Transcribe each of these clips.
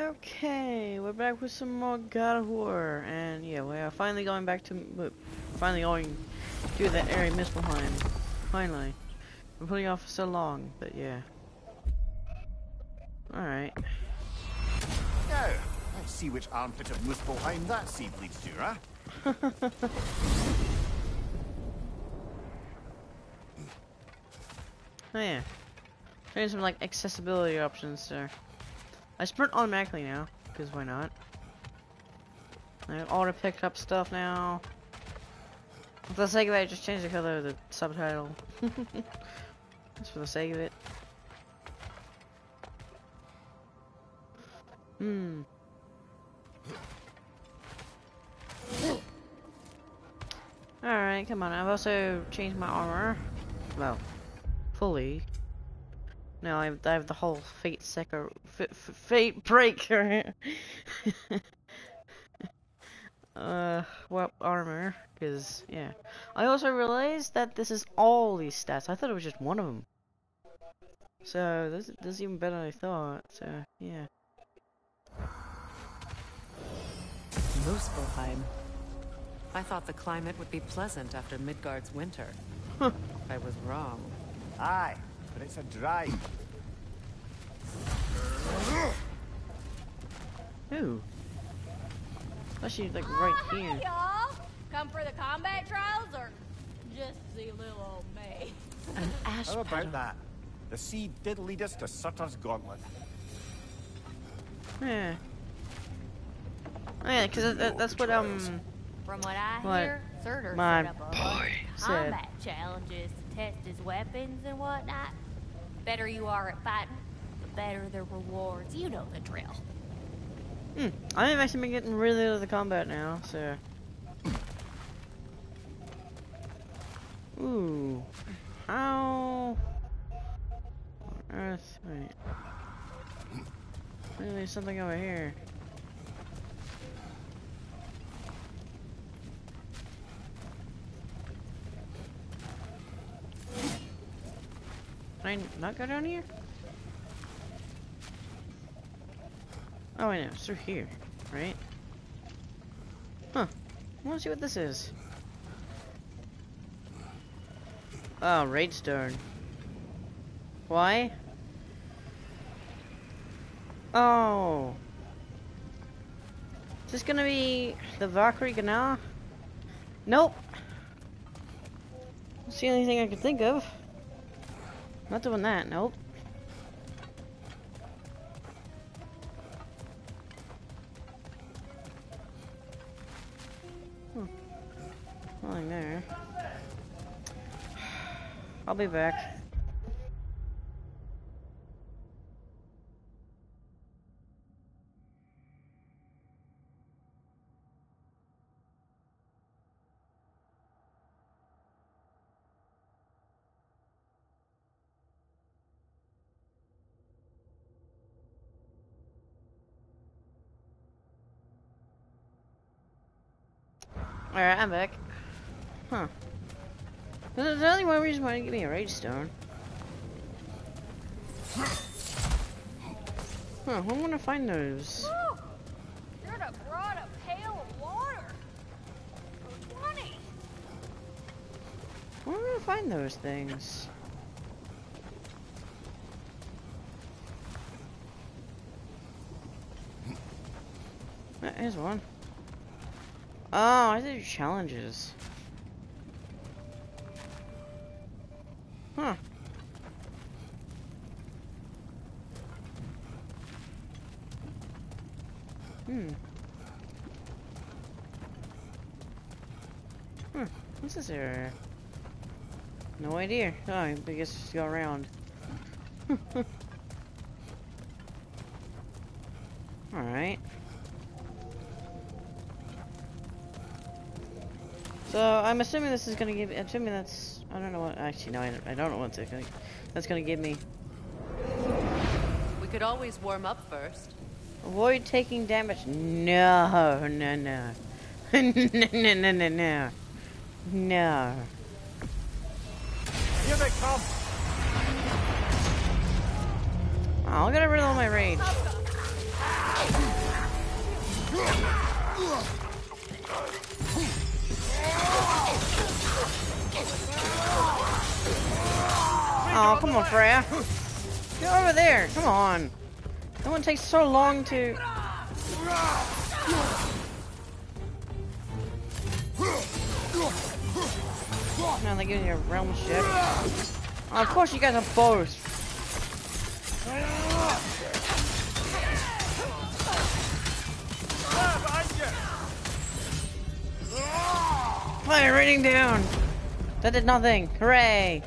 Okay, we're back with some more God of War, and yeah, we are finally going back to, finally going to that area Muspelheim. Finally. Been putting off for so long, but yeah. Alright. Now, let's see which armpit of Muspelheim that seed leads to, huh? oh yeah. There's some like accessibility options there. I sprint automatically now, because why not? I auto picked up stuff now. For the sake of it, I just changed the color of the subtitle. just for the sake of it. Hmm. Alright, come on. I've also changed my armor. Well, fully. Now I have, I have the whole fate secker, fate breaker. uh, well, armor, because yeah. I also realized that this is all these stats. I thought it was just one of them. So this, this is even better than I thought. So yeah. Muspelheim. I thought the climate would be pleasant after Midgard's winter. I was wrong. Aye, but it's a drive. Ooh. Especially like right oh, here. Hey, y'all! Come for the combat trials or just see little old me? An ash How about petal. that? The seed did lead us to Sutter's Gauntlet. Yeah. Oh yeah, because that, that's what um. From what I What hear, Surtur my set up a boy said. combat challenges to test his weapons and whatnot. Better you are at fighting, the better the rewards. You know the drill. Hmm. I've actually been getting really into the combat now, so. Ooh. How? On earth? Wait. There's something over here. Can I not go down here? Oh, I know. It's through here, right? Huh. I want to see what this is. Oh, Raidstone. Why? Oh. Is this gonna be the Valkyrie Gná? Nope. That's the only thing I can think of. Not doing that, nope. Hmm. Nothing there. I'll be back. Alright, I'm back. Huh. There's only one reason why you give me a rage stone. Huh, I want to find those. Woo! Should brought a pail of water. For 20. Where am I gonna find those things? There's one. Oh, I did challenges. Huh. Hmm. Hmm. What's this area? No idea. Oh, I guess just go around. I'm assuming this is gonna give- I'm assuming that's- I don't know what- actually, no, I don't, I don't know what's gonna- that's gonna give me. We could always warm up first. Avoid taking damage. No, no, no. no, no, no, no, no. No. Here they come! Oh, I'll get rid of all my rage. Oh, come on, Freya. Get over there. Come on. That one takes so long to... Now they're giving you a realm ship. Oh, of course you guys are both. Fire raining down. That did nothing. Hooray.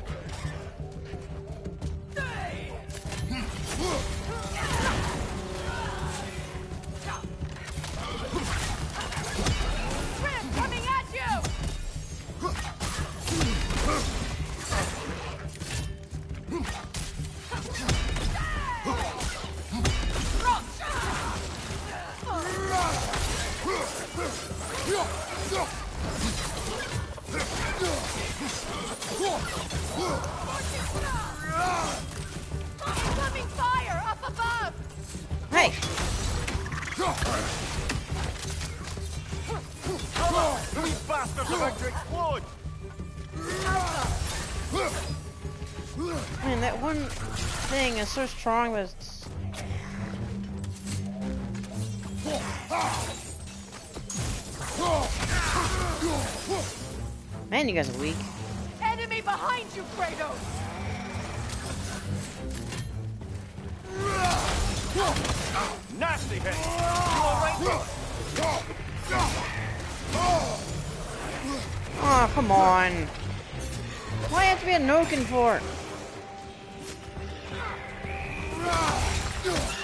So strong, but it's... Man, you guys are weak. Enemy behind you, Kratos! Nasty hit! You alright? Oh, come on. Why have to be a Noken for? Ah!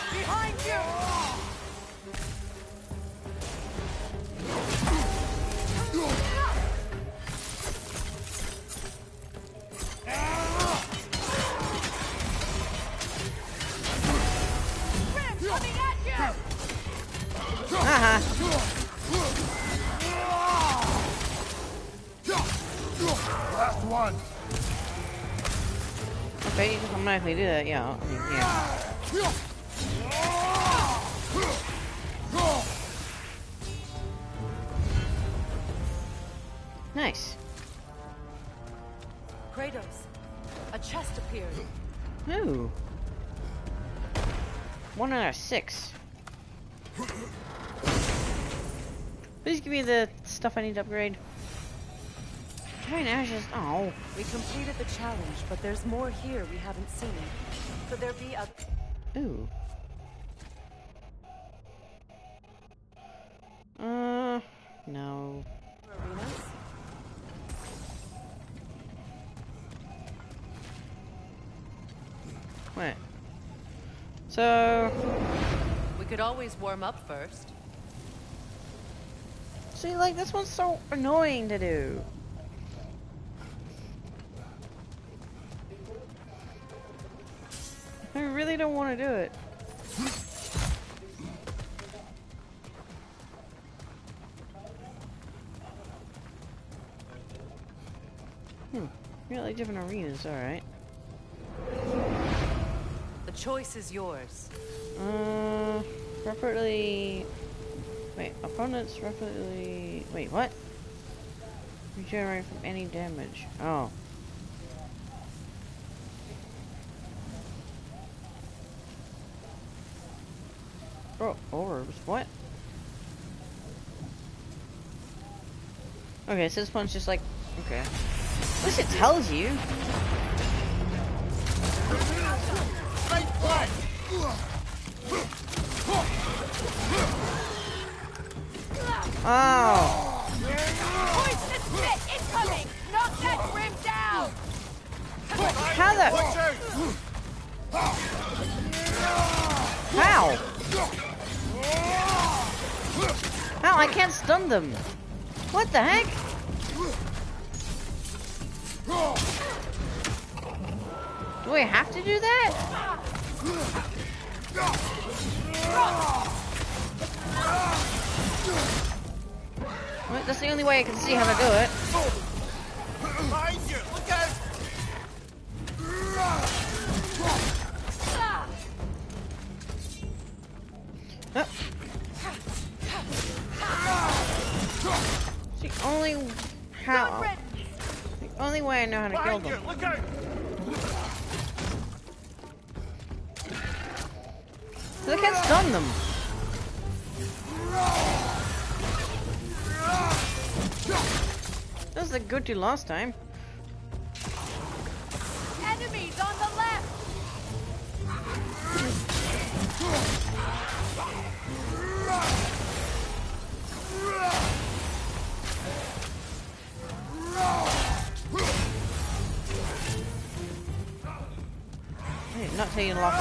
Automatically do that, yeah. I mean, yeah. Nice. Kratos, a chest appeared. Ooh. One out of six. Please give me the stuff I need to upgrade. Now, just oh. We completed the challenge, but there's more here we haven't seen. Could there be a... Ooh. Uh, no. arenas? Wait. So, We could always warm up first. see, like this one's so annoying to do. I really don't want to do it. Hmm. Like different arenas, alright. The choice is yours. Uh, rapidly. Wait, opponents rapidly. Wait, what? Regenerate from any damage. Oh. Oh, orbs. What? Okay, so this one's just like. Okay. At least it tells you. Oh. How the? How? How? I can't stun them. What the heck? Do I have to do that? Well, that's the only way I can see how to do it. Behind you! Look out! Oh. The only how. The only way I know how to Behind kill them. You, look out! Look at stun them. That was a good deal last time. Enemies on the left. Not tell you lock on.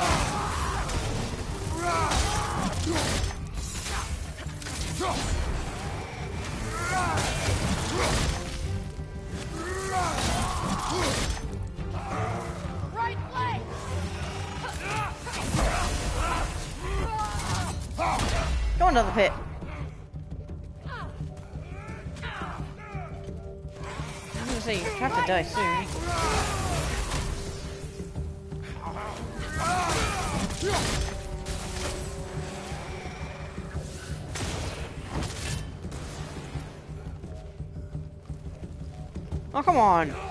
Right flank! Go into the pit. I'm gonna say you have to die soon. Oh come on.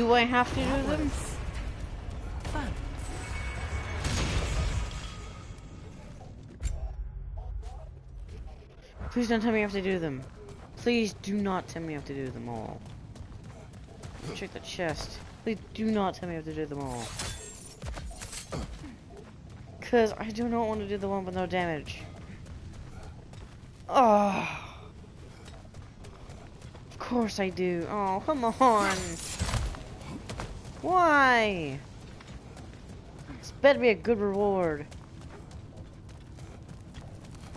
Do I have to do them? Please don't tell me I have to do them. Please do not tell me I have to do them all. Check the chest. Please do not tell me I have to do them all. Cause I do not want to do the one with no damage. Oh. Of course I do. Oh, come on. Why? This better be a good reward.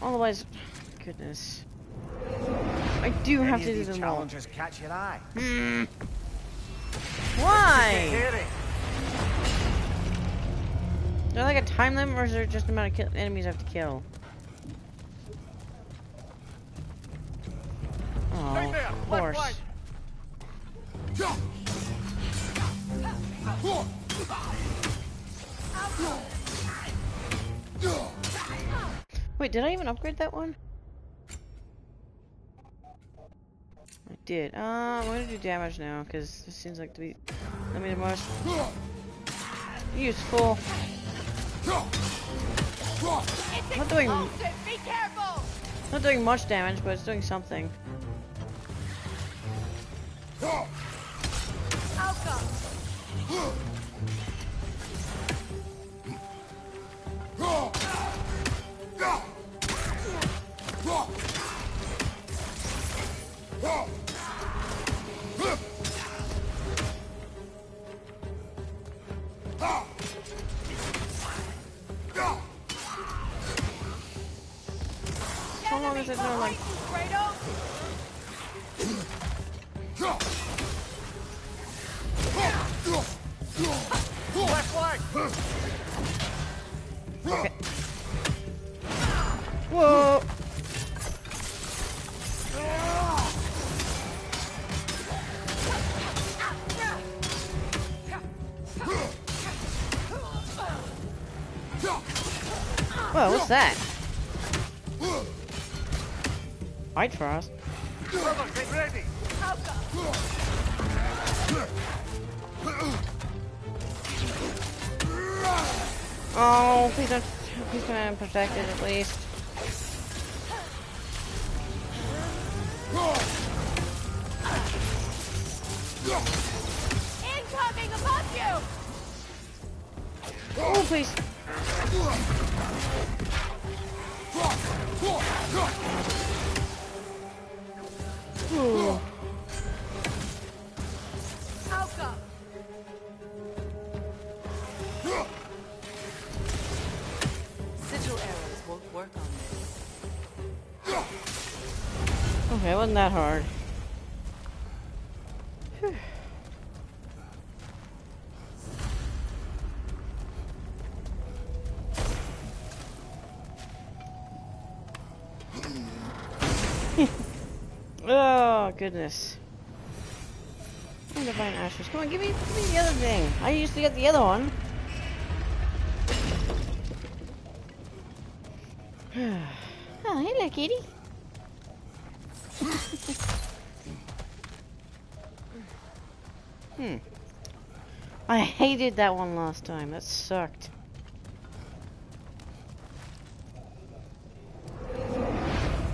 Otherwise, goodness. I do have to do these them all. challenges catch your eye? Hmm. Why? Is there like a time limit, or is there just the amount of kill enemies I have to kill? Oh, of course. flank. Wait, did I even upgrade that one? I did. Uh, I'm gonna do damage now, because this seems like to be let me most useful. Not doing-! Not doing much damage, but it's doing something. Outcome! Like, for us. Oh, please don't. He's gonna protect it wasn't that hard. Oh goodness. I'm gonna find ashes. Come on, give me, give me the other thing. I used to get the other one. oh, hello, kitty. hmm. I hated that one last time. That sucked.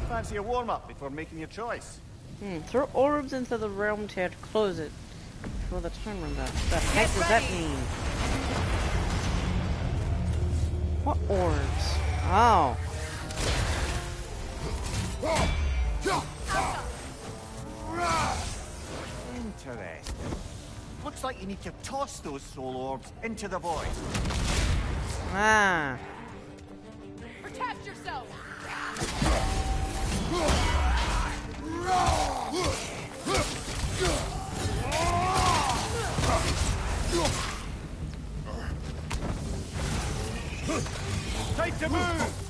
Fancy a warm-up before making your choice. Hmm. Throw orbs into the realm tear to close it before the time runs out. The heck does that mean? What orbs? Oh. Interesting. Looks like you need to toss those soul orbs into the void. Ah. Protect yourself! Time to move!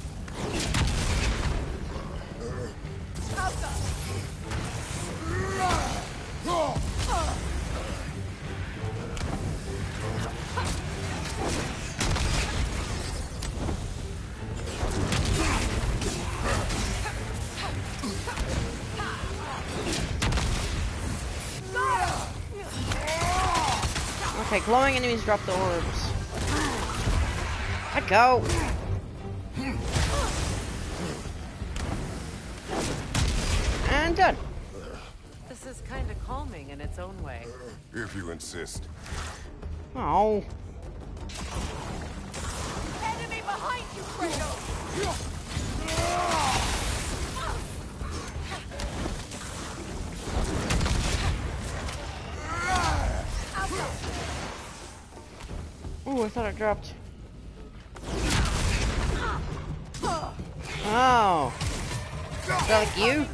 Okay, glowing enemies drop the orbs. Let go. And done. This is kind of calming in its own way. If you insist. Oh. I thought it dropped. Oh. Is that like you?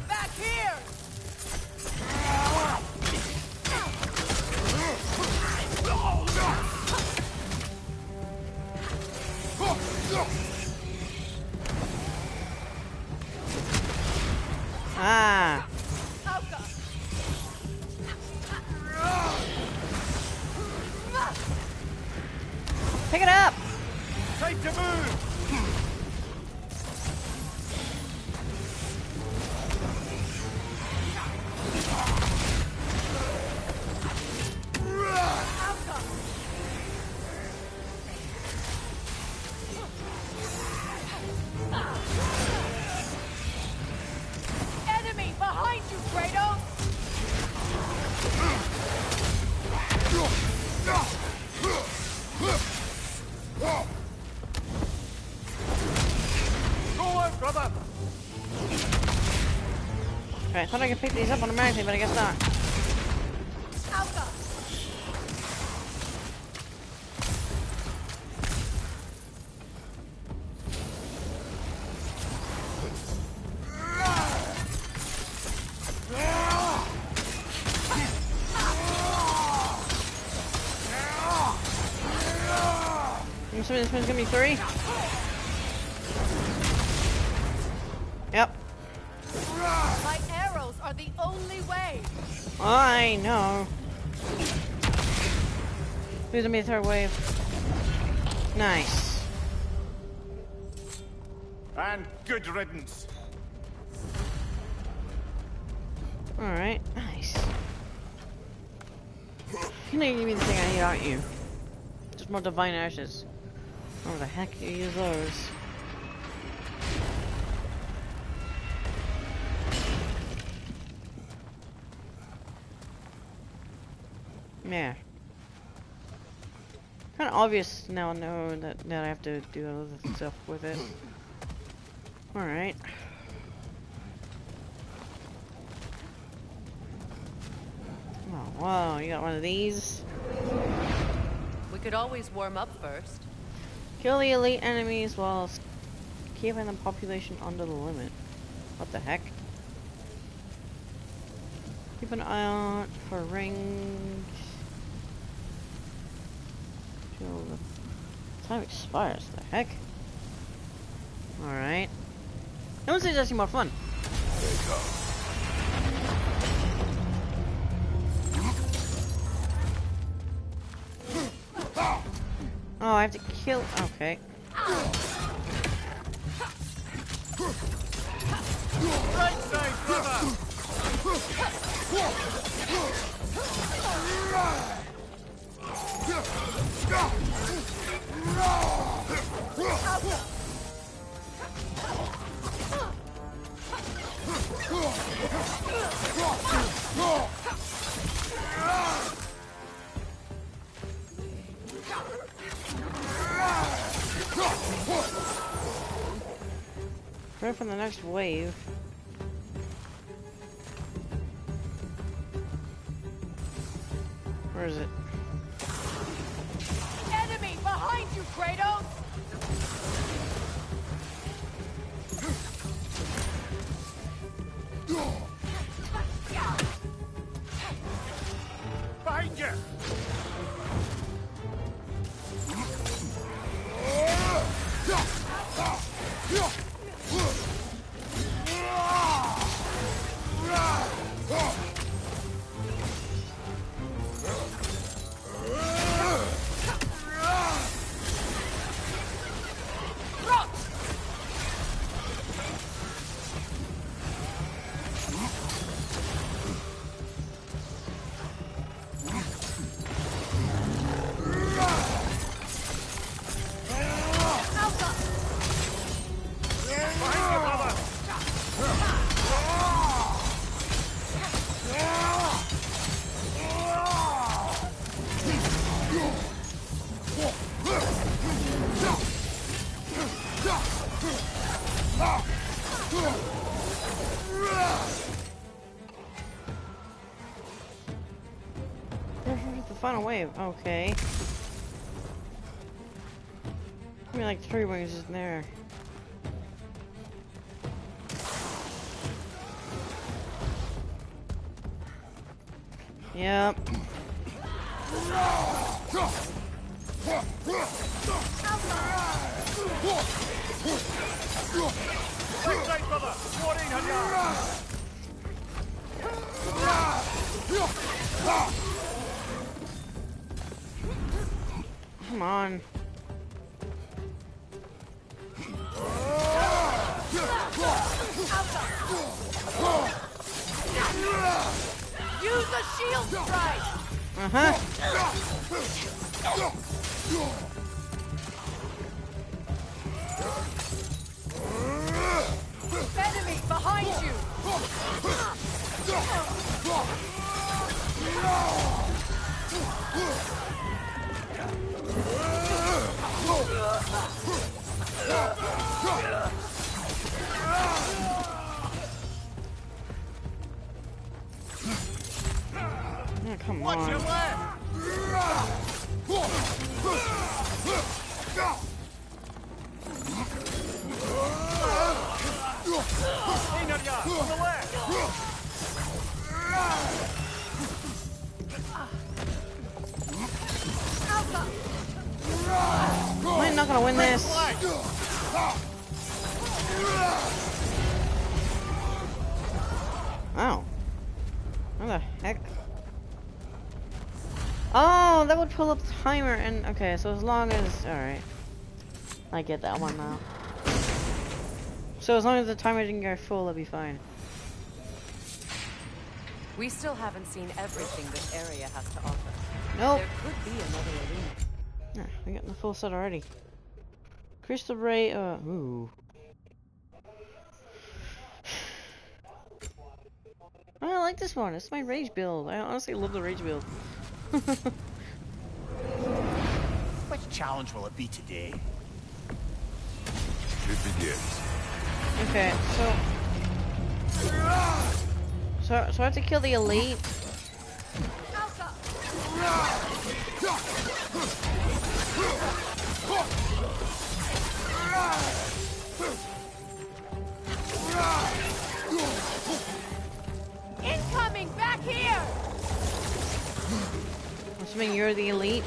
These up automatically, Who's gonna be the third wave? Nice. And good riddance. Alright, nice. You're gonna give me the thing I need, aren't you? Just more divine ashes. Oh, the heck you use those? Yeah. Kind of obvious now. Know that that I have to do other stuff with it. All right. Oh wow! You got one of these. We could always warm up first. Kill the elite enemies while keeping the population under the limit. What the heck? Keep an eye out for rings. Time expires. The heck? Alright. No one says that's more fun. Oh, I have to kill. Okay. Right side! Ready for the next wave. Wave. Okay. I mean, like three wings in there. Yep. Right Come on. Use a shield strike! Uh huh. Enemy behind you! Oh, come Watch. Your way. Hey, Nadia, on the left. Gonna win this. Oh. What the heck? Oh, that would pull up the timer and okay, so as long as alright. I get that one now. So as long as the timer didn't go full, that'd be fine. We still haven't seen everything this area has to offer. Nope. There could be another arena. Yeah, we got the full set already. Crystal Ray, uh, ooh. Oh, I like this one. It's my rage build. I honestly love the rage build. Which challenge will it be today? It begins. okay, so... So, so I have to kill the elite. Incoming! Back here! Assuming you're the elite.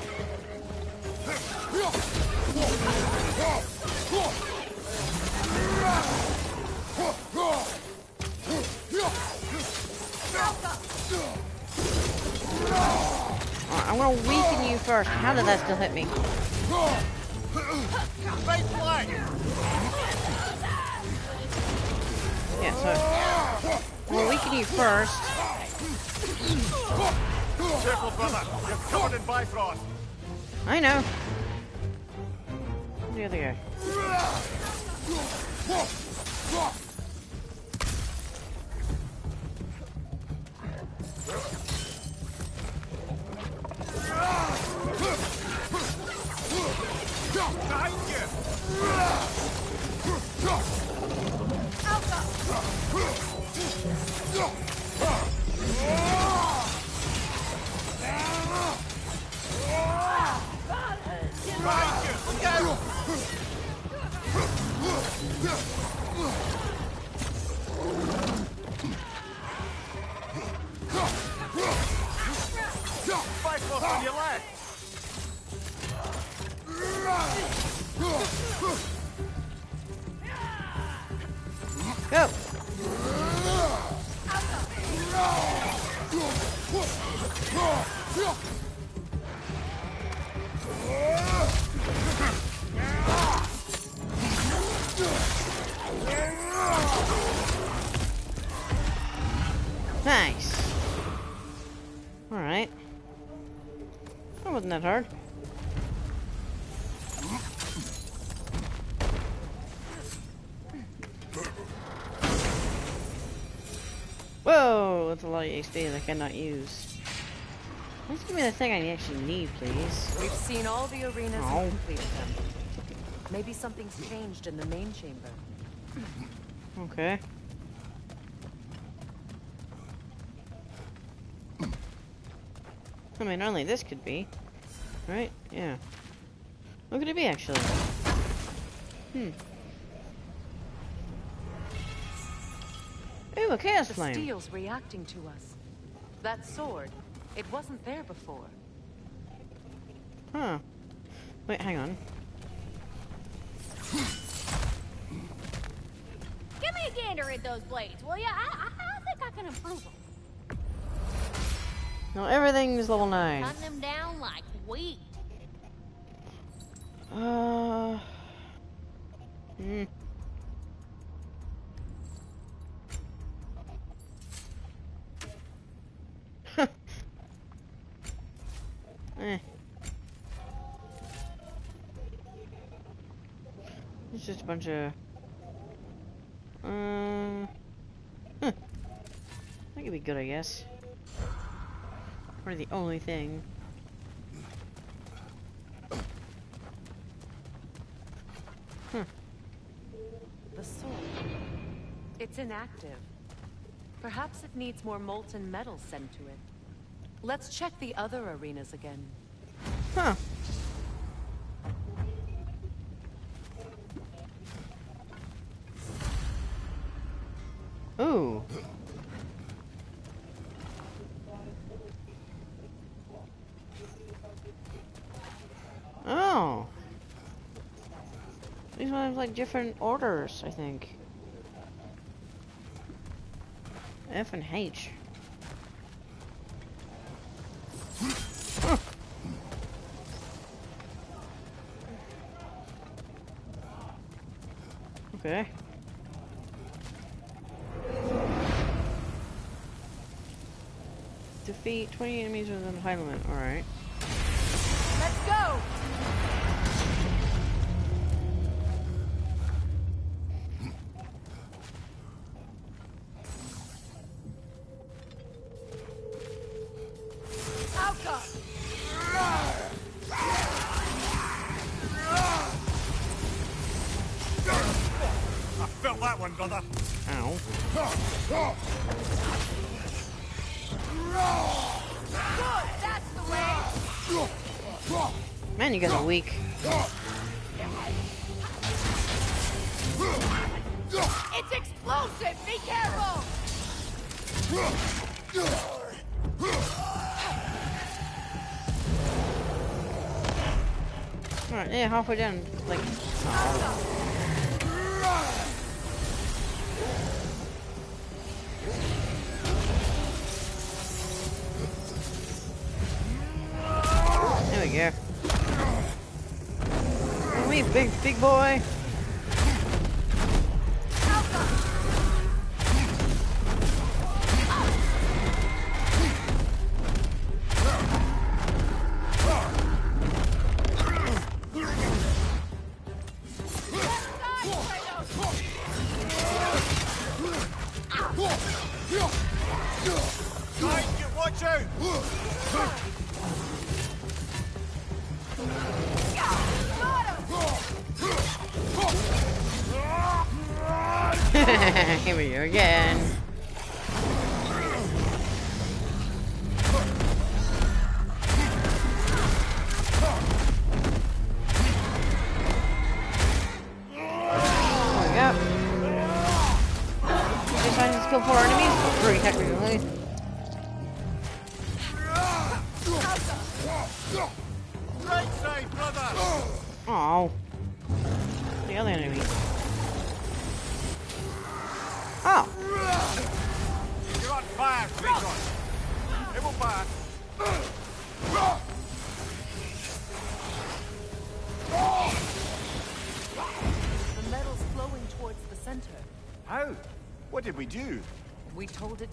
Alright, I'm gonna weaken you first. How did that still hit me? Right! Yeah, so... I'm gonna weaken you first. Careful, brother. You're covered in Bifrost. I know. The other guy. You! Behind you! Go! Bifrost Nice. Alright. That wasn't that hard. Whoa, that's a lot of XP that I cannot use. Please give me the thing I actually need, please. We've seen all the arenas Ow. and completed them. Maybe something's changed in the main chamber. Okay. I mean, only this could be. Right? Yeah. What could it be, actually? Hmm. Ooh, a chaos The flame. steel's reacting to us. That sword, it wasn't there before. Huh. Wait, hang on. Give me a gander at those blades, will ya? I, I, I think I can improve them. No, everything's level 9. Cut them down like wheat. Uh. Hmm. Eh. It's just a bunch of. Uh. Huh. That could be good, I guess. Or the only thing. The sword. It's inactive. Perhaps it needs more molten metal sent to it. Let's check the other arenas again. Huh. Ooh. Oh. These ones have like different orders, I think. F and H. Okay. Defeat 20 enemies within the height limit. Alright. Let's go! Alka! Brother. Ow. Good, that's the way! Man, you guys are weak. It's explosive! Be careful! Alright, yeah, halfway down. Like, there big, big boy.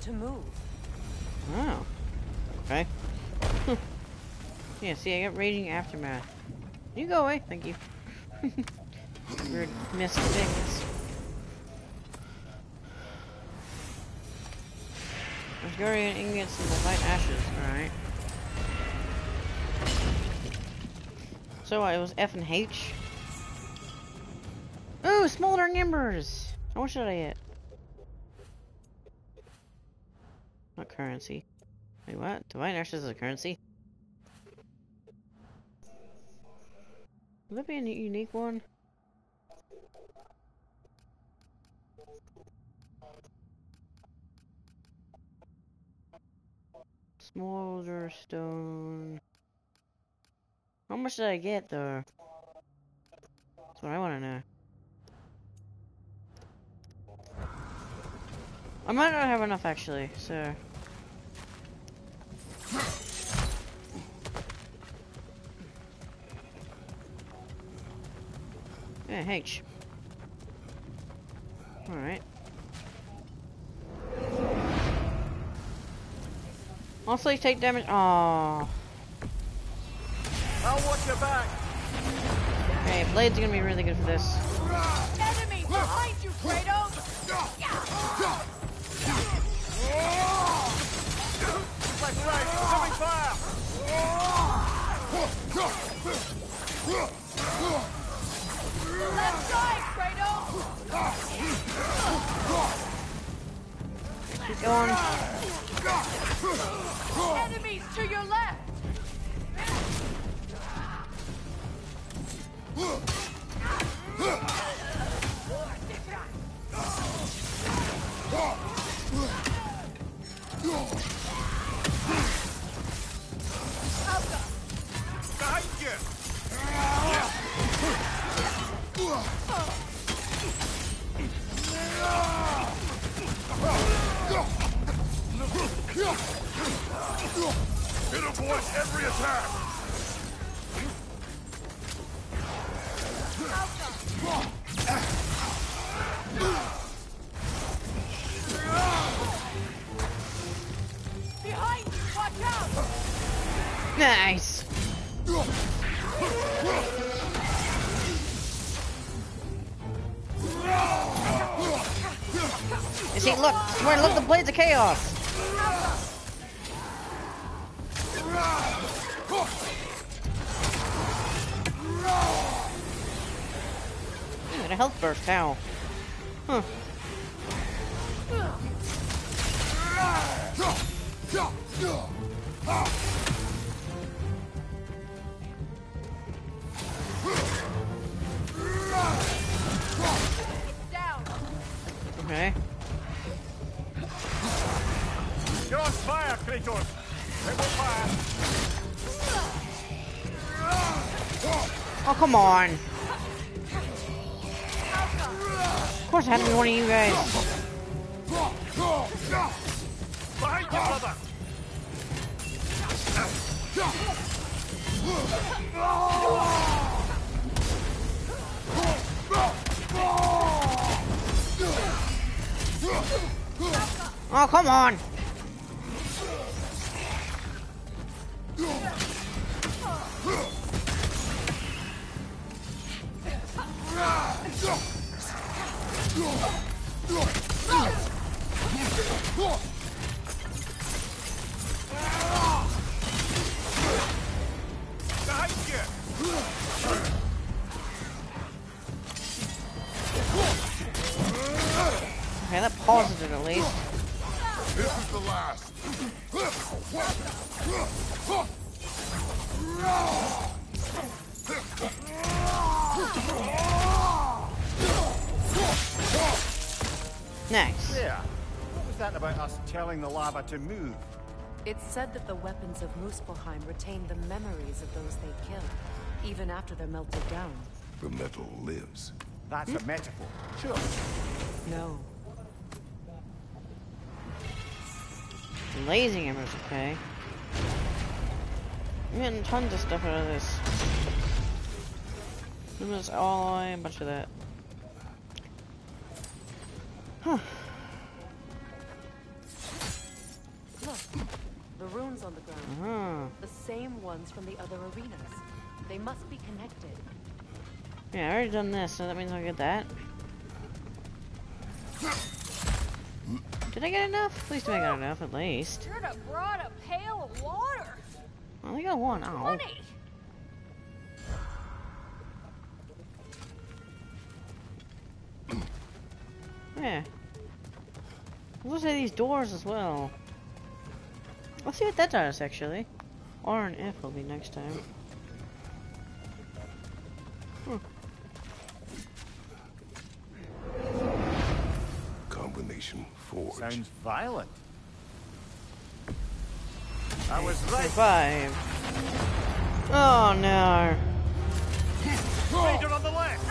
To move. Oh. Okay. yeah, see, I got Raging Aftermath. You go away, thank you. Weird missed things. Asgardian ingots and the white ashes, alright. So uh, it was F and H. Ooh, smoldering embers! How much did I get? Not currency. Wait, what? Divine Ashes is a currency? Would that be a unique one? Smolder stone. How much did I get though? That's what I want to know. I might not have enough actually, so. Yeah, H. Alright. Also, take damage. Oh. I'll watch your back. Okay, Blade's are gonna be really good for this. Keep going. Enemies to your left! Watch every attack! About telling the lava to move? It's said that the weapons of Muspelheim retain the memories of those they killed, even after they're melted down. The metal lives. That's a metaphor. Sure. No. Lazy hammers, okay. I'm getting tons of stuff out of this. There's all a bunch of that. Huh. Same ones from the other arenas. They must be connected. Yeah, I already done this, so that means I'll get that. Did I get enough? At least I got enough, at least. Should have brought a pail of water! I only got one. Oh. Money! Yeah. Let's say these doors as well. Let's see what that does, actually. R and F will be next time. Hmm. Combination forge. Sounds violent. I was right. Survive. Oh no. Raider on the left!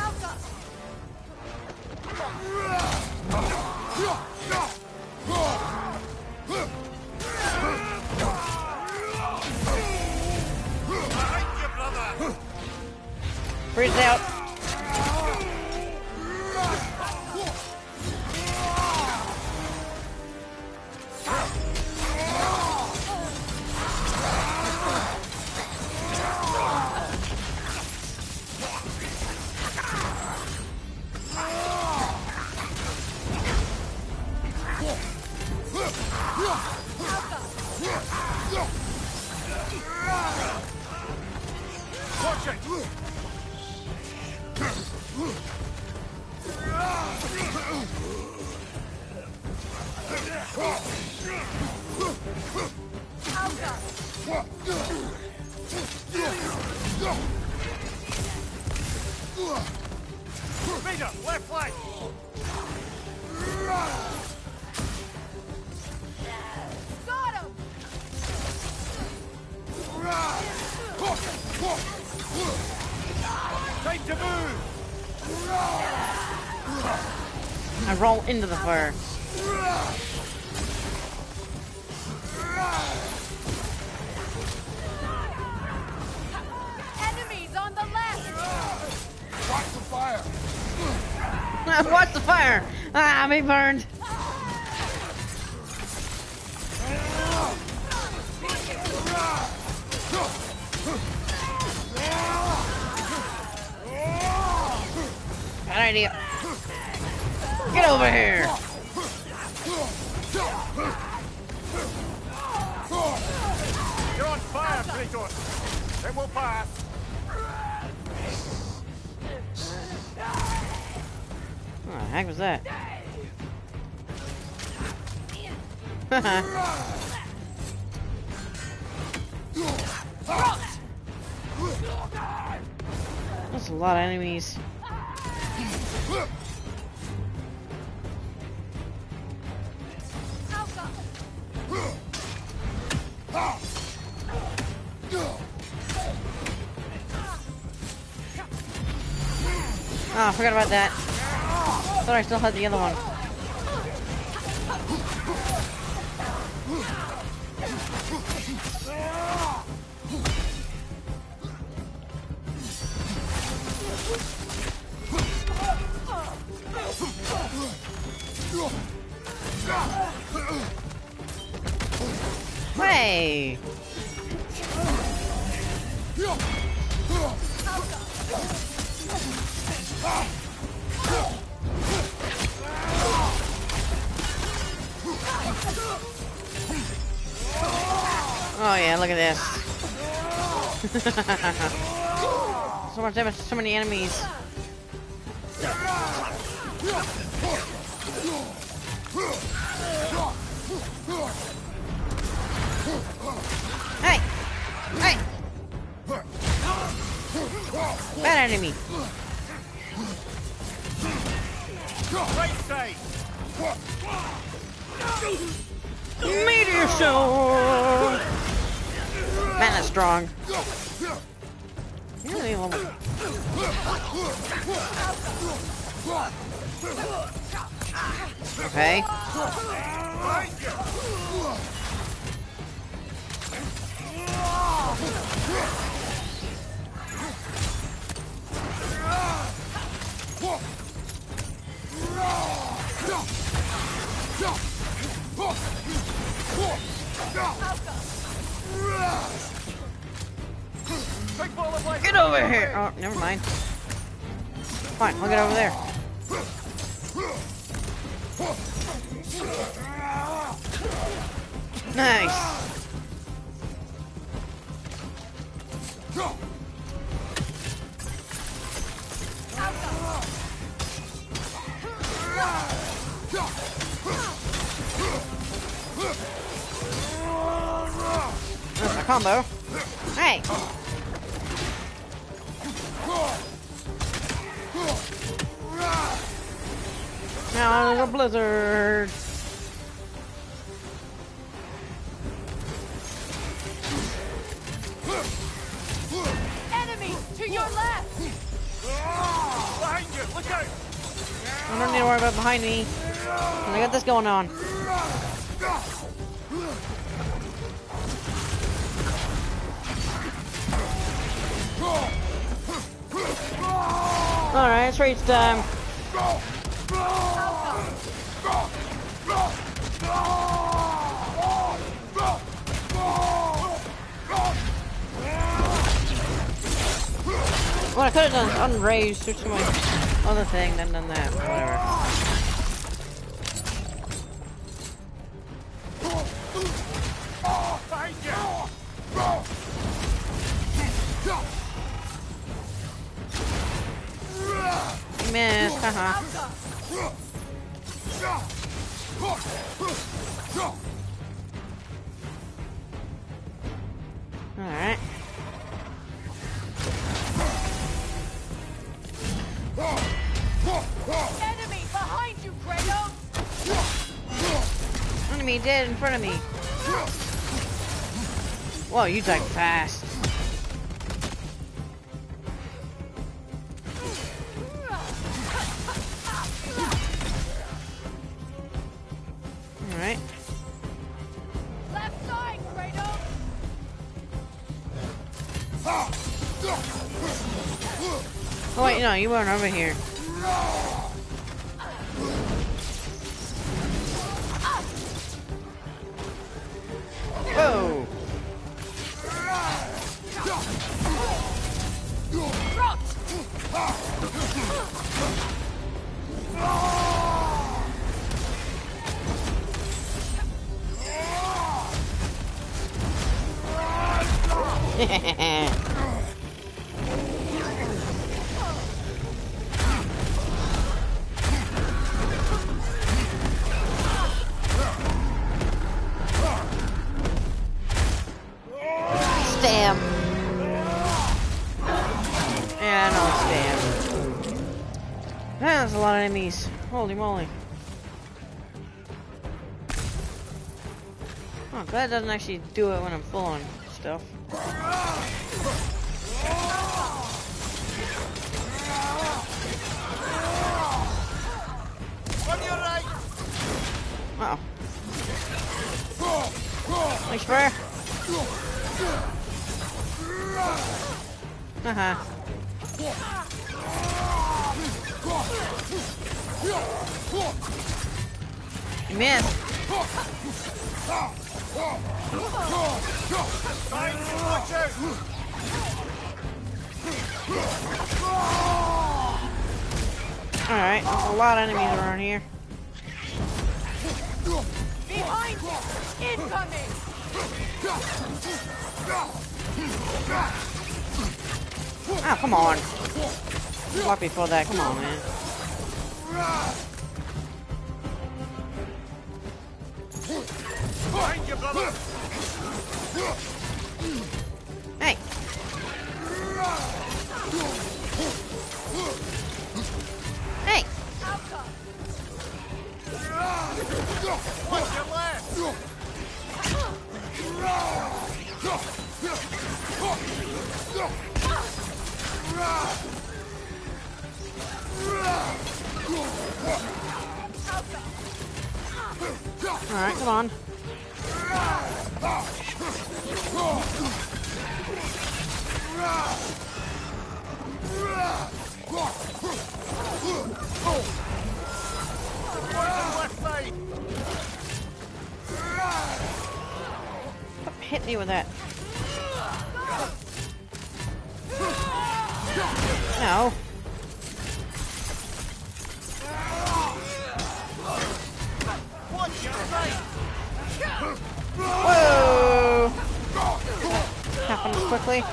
Behind Freeze out. her. Enemies on the left. Watch the fire. Watch the fire. Ah, I'm burned. That's a lot of enemies. Oh, I forgot about that. Thought I still had the other one. so much damage, so many enemies. Going on. Alright, it's race time. Well, I could have done unraised, switch to my other thing, then done that. Alright. Enemy behind you, Kratos! Enemy dead in front of me. Whoa, you died fast. Over here. Moly. Oh, it doesn't actually do it when I'm full. On Hit me with that. No. Whoa! Happens quickly.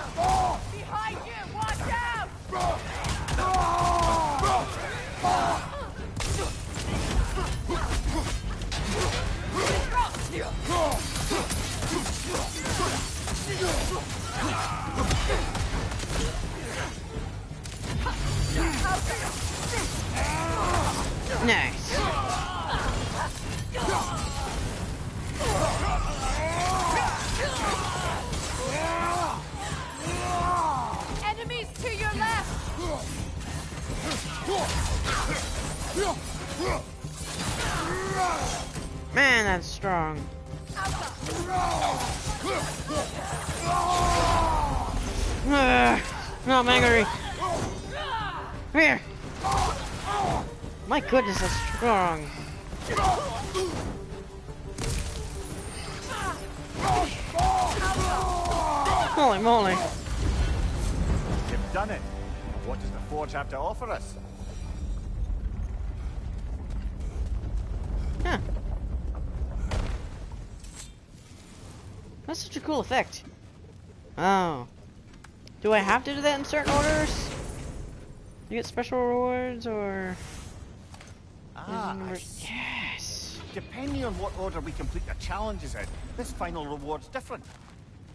Nice. Goodness, that's strong. Holy moly. You've done it. What does the Forge have to offer us? Huh. That's such a cool effect. Oh. Do I have to do that in certain orders? You get special rewards or... Ah, I Number- see. Yes. Depending on what order we complete the challenges in, this final reward's different.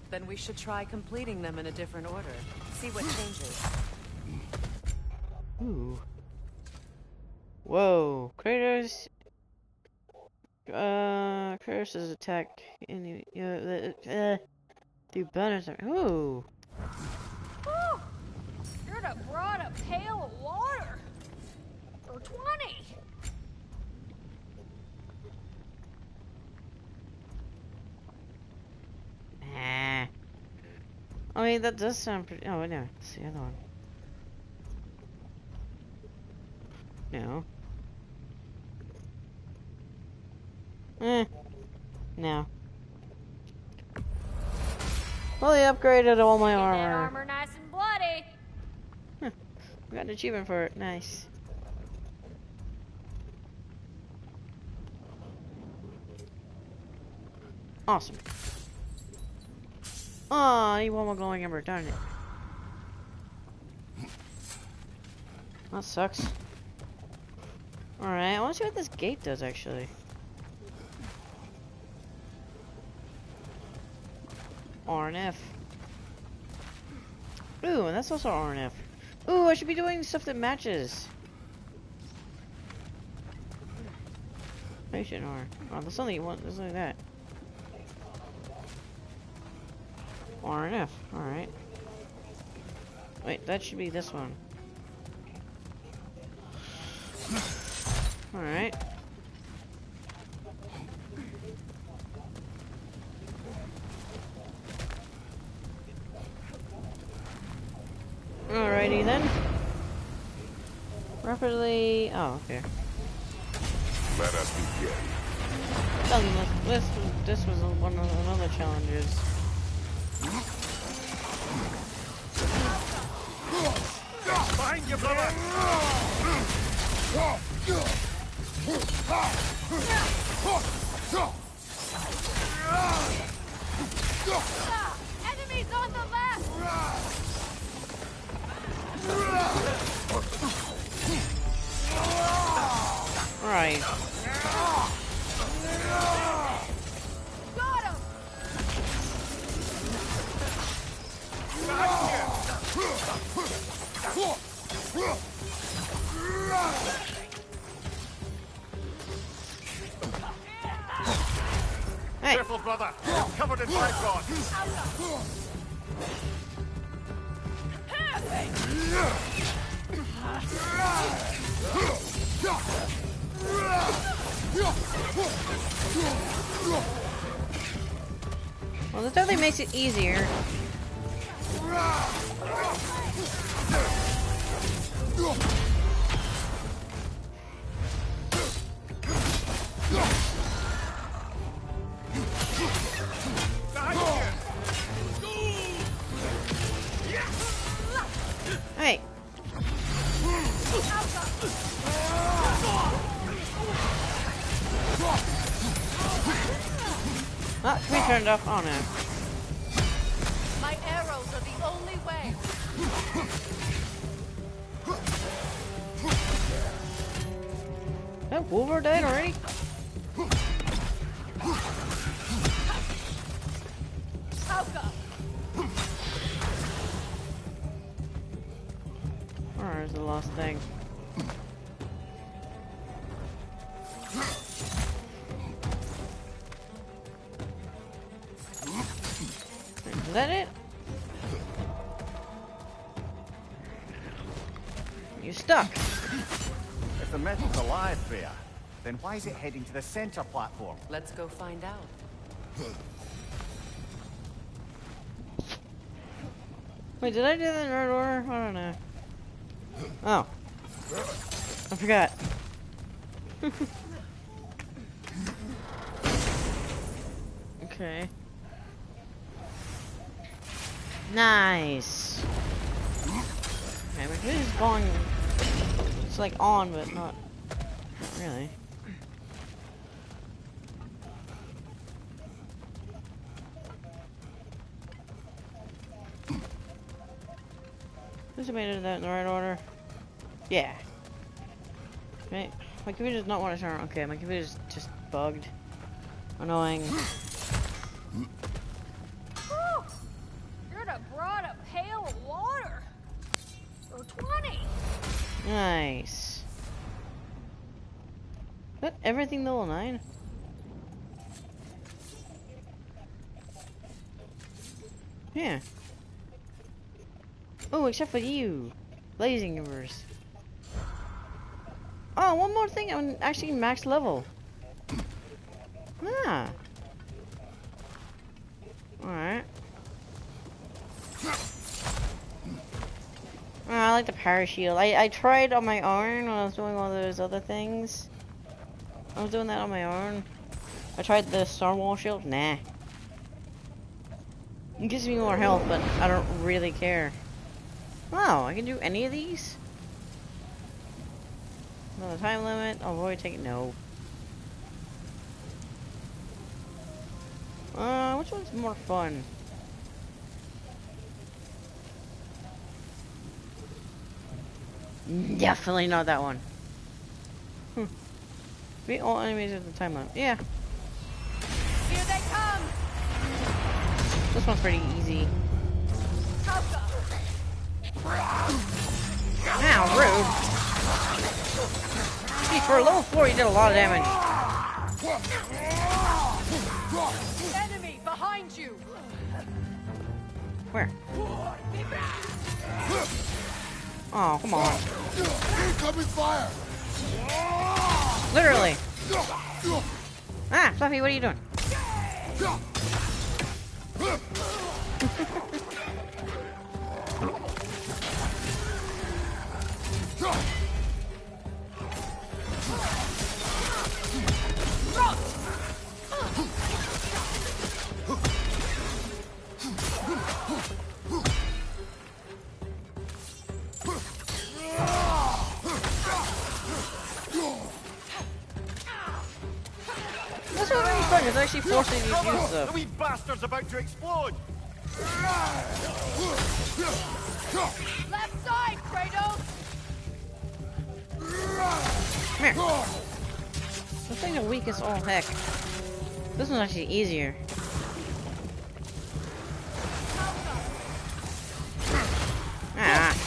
Then we should try completing them in a different order. See what changes. Ooh. Whoa. Kratos. Uh, Kratos' attack. Any, uh, uh, do bonus. Ooh. Whew. Should have brought a pail of water. For 20. Nah. I mean, that does sound pretty. Oh, no. It's the other one. No. Eh. No. Fully upgraded all my armor. armor nice and bloody. Got an achievement for it. Nice. Awesome. Oh, one more glowing ember, darn it. That sucks. Alright, I wanna see what this gate does actually. RNF. Ooh, and that's also RNF. Ooh, I should be doing stuff that matches. Patient R. Oh, there's only one. There's only that. RNF. All right. Wait, that should be this one. All right. Alrighty then. Rapidly. Oh, okay. Let us begin. This this was one of another challenges. Behind brother! Enemies on the left! Right. Hey. Careful, brother! Covered in my god! Well, this definitely makes it easier. Why is it heading to the center platform? Let's go find out. Wait, did I do that in right order? I don't know. Oh. I forgot. okay. Nice. Okay, my computer's going. It's like on, but not, not really. Who's made it that in the right order? Yeah. Right. My computer does not want to turn on. Okay, my computer's just just bugged. Annoying. Whew! You'd have brought a pail of water. For 20. Nice. Is that everything level 9? Yeah. Oh, except for you. Blazing Universe. Oh, one more thing. I'm actually max level. Ah. Alright. Oh, I like the parashield. I, I tried on my own when I was doing all those other things. I was doing that on my own. I tried the Stonewall shield. Nah. It gives me more health, but I don't really care. Wow, I can do any of these? Another time limit. I'll avoid taking. No. Uh, which one's more fun? Definitely not that one. Hmm. Beat all enemies at the time limit. Yeah, Here they come! this one's pretty easy. Kauka! Ow, rude. Gee, for a level 4, you did a lot of damage. Enemy behind you! Where? Oh, come on. Incoming fire! Literally. Ah, Fluffy, what are you doing? It's actually forcing you to do Cover! The wee bastard's about to explode! Left side, Kratos! Come here. This thing are weak as all heck. This one's actually easier. Ah.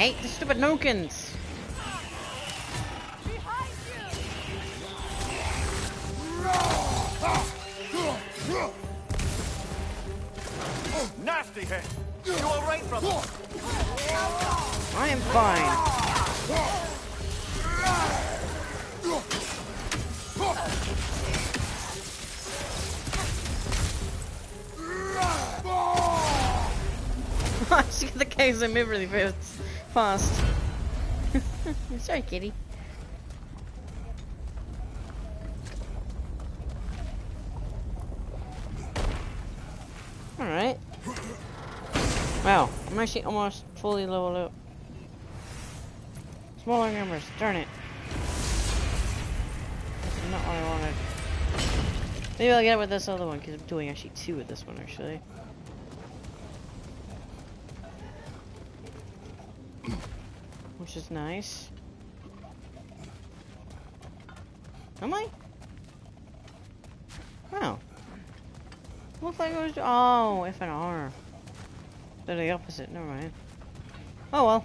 Hate the stupid Nokins. Behind you! Nasty hit! You alright, brother? I am fine. she the and move really fast. Fast. Sorry, kitty. Alright. Wow, I'm actually almost fully leveled up. Smaller numbers, darn it. That's not what I wanted. Maybe I'll get it with this other one, because I'm doing actually two with this one, actually. Which is nice. Am I? Oh. Looks like it was. Oh, F and R. They're the opposite. Never mind. Oh well.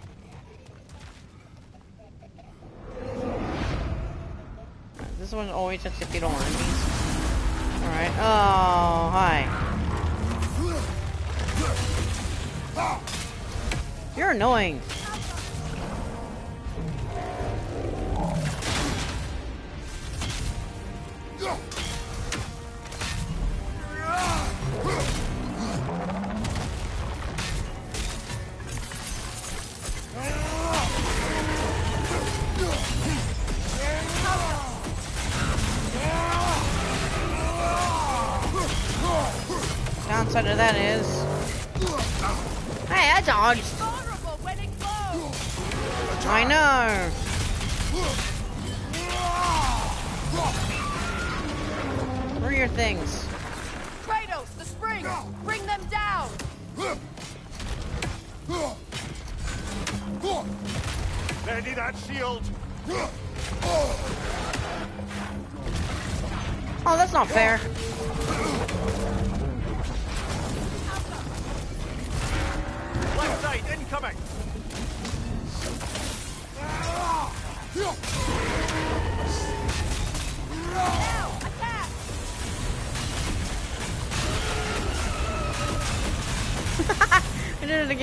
This one always has to feed all enemies. Alright. Oh, hi. You're annoying.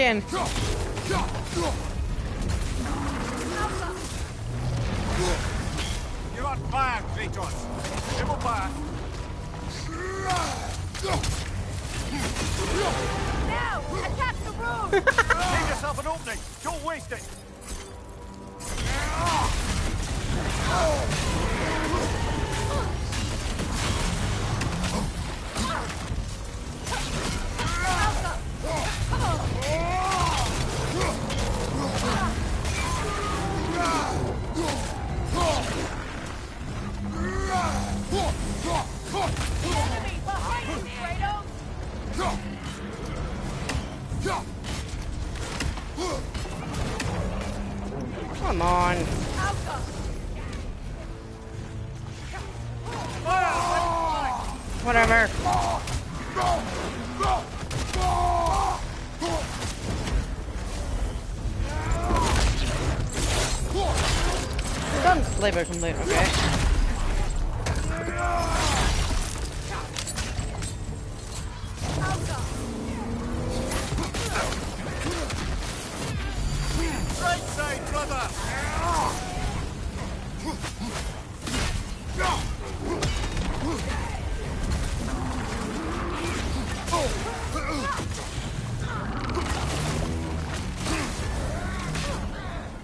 Again. Complete. Okay.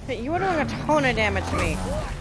Hey, you were doing a ton of damage to me.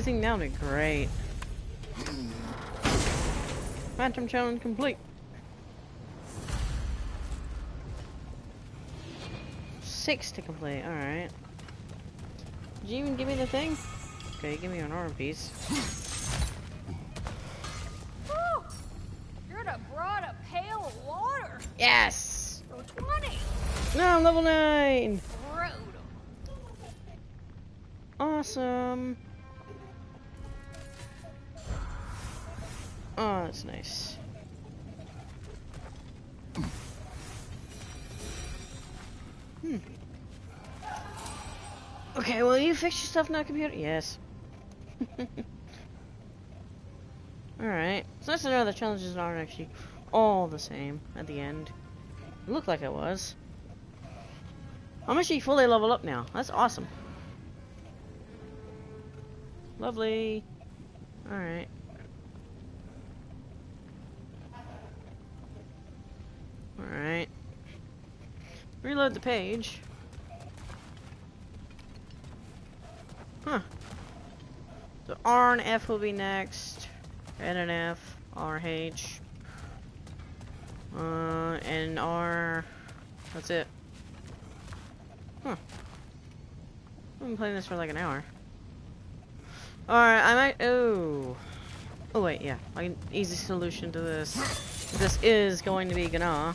If you give me the thing now, it'd be great. Phantom challenge complete. Six to complete, alright. Did you even give me the thing? Okay, give me an armor piece. Fix yourself now, computer? Yes. Alright. It's nice to know the challenges aren't actually all the same at the end. It looked like it was. I'm actually fully level up now. That's awesome. Lovely. Alright. Alright. Reload the page. Huh. So R and F will be next. N and F, R, H. Uh, and R. That's it. Huh. I've been playing this for like an hour. Alright, I might. Oh. Oh, wait, yeah. I can easy solution to this. This is going to be Gná.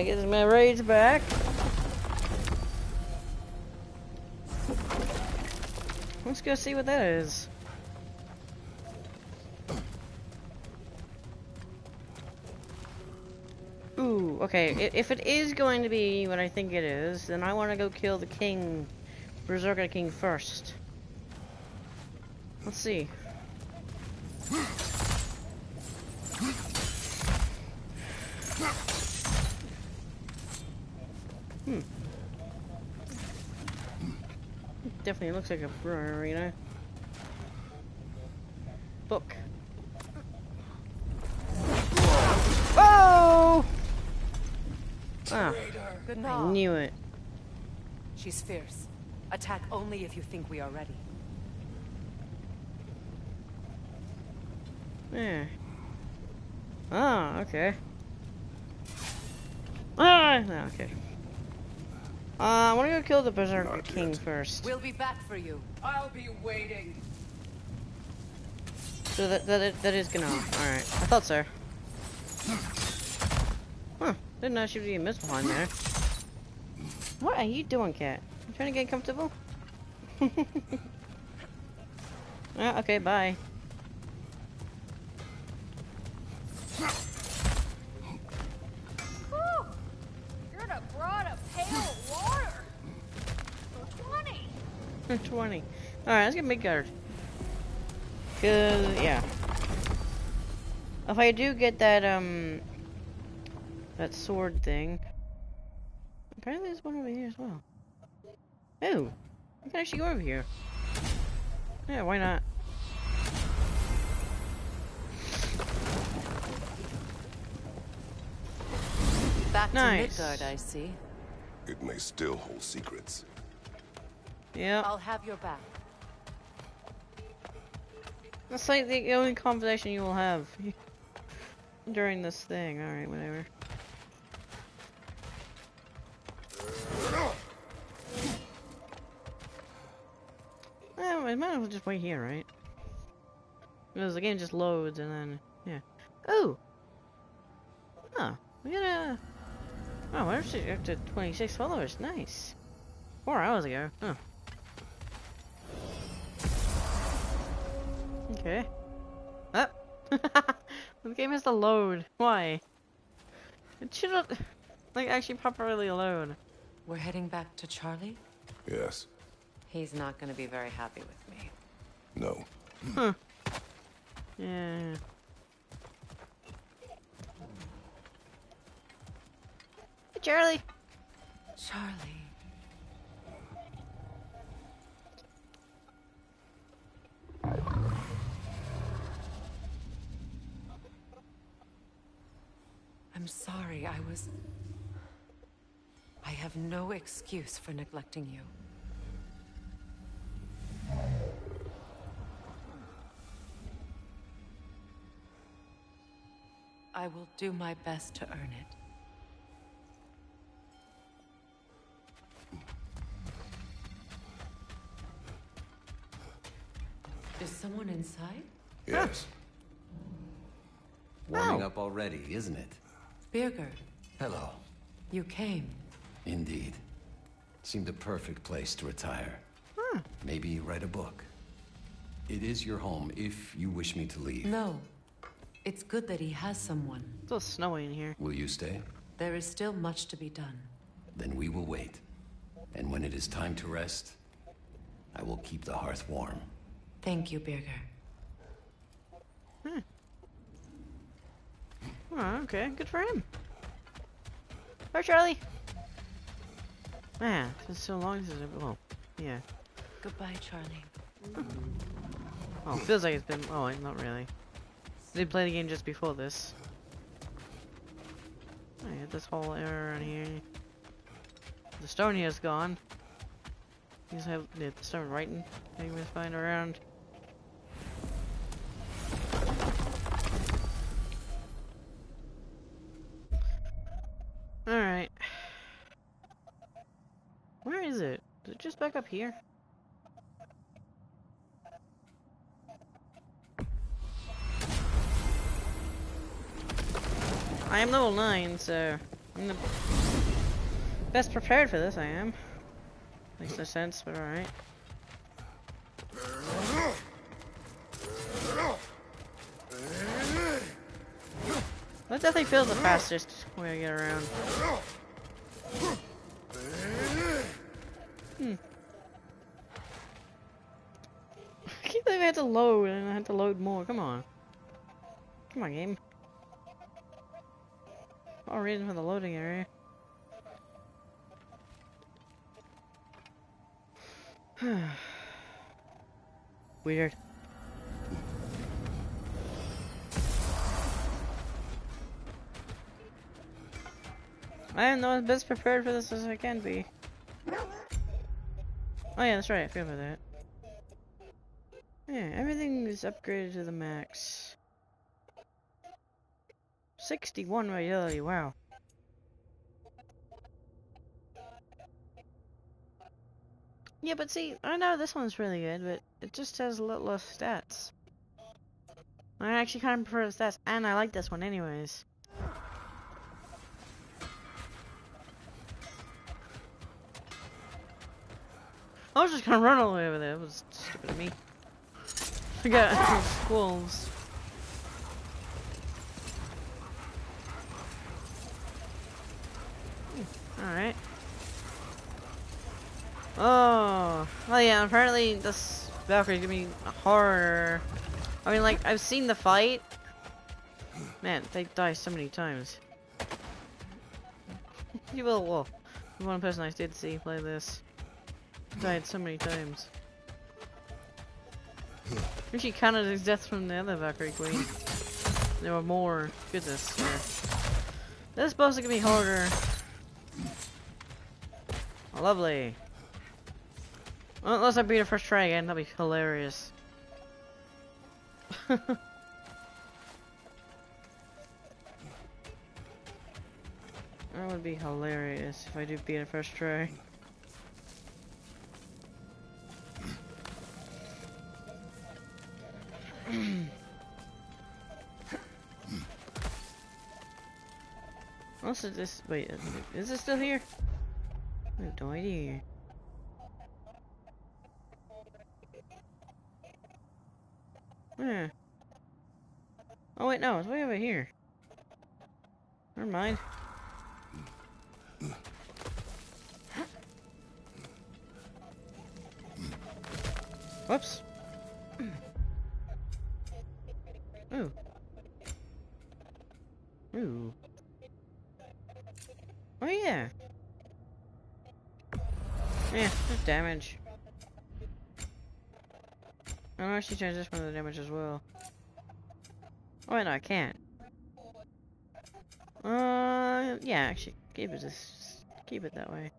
I get my raids back. Let's go see what that is. Ooh, okay. If it is going to be what I think it is, then I want to go kill the king, Berserker King first. Let's see. Definitely looks like a brewing arena. Book. Oh! Ah, Good I knew it. She's fierce. Attack only if you think we are ready. Yeah. Ah, okay. Ah, no, okay. Uh, I want to go kill the Berserker Not King yet. first. We'll be back for you. I'll be waiting. So that that, that is gonna. All right, I thought so. Huh? Didn't know she would be a behind there. What are you doing, cat? You trying to get comfortable? Okay, bye. 20. 20. Alright, let's get Midgard. Cause, yeah. If I do get that, um, that sword thing. Apparently there's one over here as well. Oh, I can actually go over here. Yeah, why not? Back Nice. to Midgard, I see. It may still hold secrets. Yeah, I'll have your back. that's like the only conversation you will have during this thing. Alright, whatever. Well, I might as well just wait here, right? Because the game just loads and then, yeah. Oh! Oh, we got a... Oh, we're actually up to 26 followers. Nice. Four hours ago. Huh. Okay. Uh, oh. the game has to load. Why? It should not, like, actually properly load. We're heading back to Charlie? Yes. He's not gonna be very happy with me. No. Yeah. Hey, Charlie. Charlie. I'm sorry, I was... I have no excuse for neglecting you. I will do my best to earn it. Is someone inside? Yes. Warming Oh. up already, isn't it? Birger, Hello. you came. Indeed. Seemed a perfect place to retire. Hmm. Maybe write a book. It is your home if you wish me to leave. No. It's good that he has someone. It's a little snowy in here. Will you stay? There is still much to be done. Then we will wait. And when it is time to rest, I will keep the hearth warm. Thank you, Birger. Oh, okay. Good for him. Bye, Charlie. Man, it's been so long since I've... Well, yeah. Goodbye, Charlie. Oh, feels like it's been... Oh, not really. I did play the game just before this. Oh, had this whole area around here. The stone here's gone. You just have yeah, the stone writing. You can find around. Alright. Where is it? Is it just back up here? I am level 9, so I'm the best prepared for this, I am. Makes no sense, but alright. That definitely feels the fastest way I get around. Hmm. To load and I had to load more. Come on. Come on, game. All reason for the loading area. Weird. I am the best prepared for this as I can be. Oh yeah, that's right, I forgot about that. Yeah, everything is upgraded to the max. 61 mobility, wow. Yeah, but see, I know this one's really good, but it just has a lot less stats. I actually kind of prefer the stats, and I like this one anyways. I was just gonna run all the way over there, it was stupid of me. Forget wolves. Hmm, alright. Oh, well yeah, apparently this Valkyrie's gonna be harder. I mean, like, I've seen the fight. Man, they die so many times. you will, well, one person I did see play this died so many times. She counted his deaths from the other Valkyrie Queen. There were more. Goodness, yeah. This boss is supposed to be harder. Oh, lovely. Well, unless I beat her first try again, that'd be hilarious. that would be hilarious if I do beat her first try. Hmm. Also, this wait, is it still here? I have no idea. Yeah. Oh wait, no, it's way over here. Never mind. Whoops. Ooh. Ooh. Oh yeah. Yeah, there's damage. I will actually change this one to damage as well. Oh wait, no, I can't. Uh, yeah, actually, keep it this, keep it that way.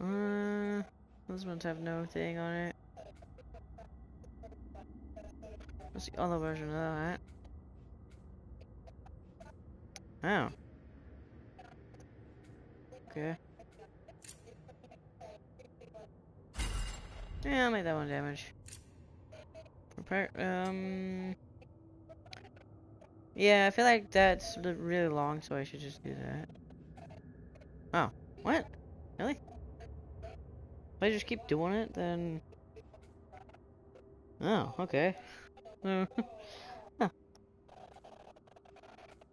Uh, those ones have no thing on it. What's the other version of that? Oh. Okay. Yeah, I'll make that one damage. Prepare, um... Yeah, I feel like that's really long, so I should just do that. Oh, what? Really? If I just keep doing it, then... Oh, okay. huh.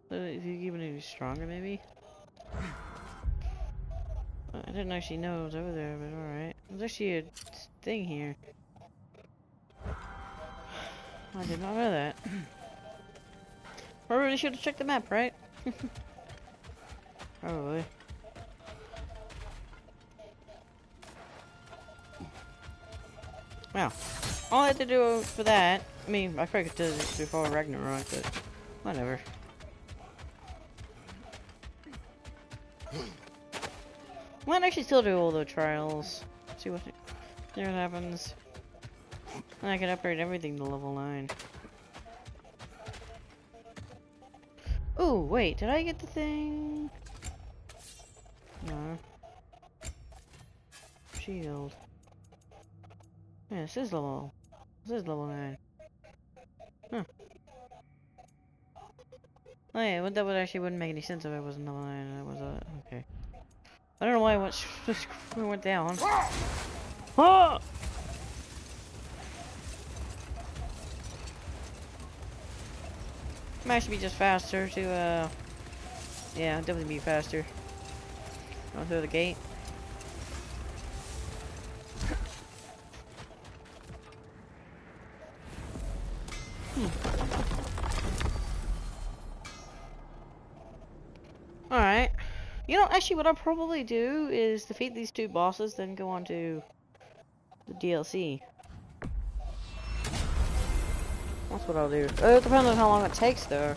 So is he even stronger, maybe? I didn't actually know it was over there, but alright. There's actually a thing here. I did not know that. Probably should have checked the map, right? Probably. Wow. All I had to do for that, I mean, I forgot to do this before Ragnarok, but whatever. Might actually still do all the trials. See what, see what happens. And I can upgrade everything to level 9. Oh, wait, did I get the thing? No. Shield. Yeah, this is level. This is level 9. Huh. Oh yeah, well, that would actually wouldn't make any sense if it wasn't level 9. That was a... Okay. I don't know why I went, I went down. Oh! Might actually be just faster to, uh... Yeah, definitely be faster. Going through the gate. Actually what I'll probably do is defeat these two bosses, then go on to the DLC. That's what I'll do. Uh, It depends on how long it takes, though.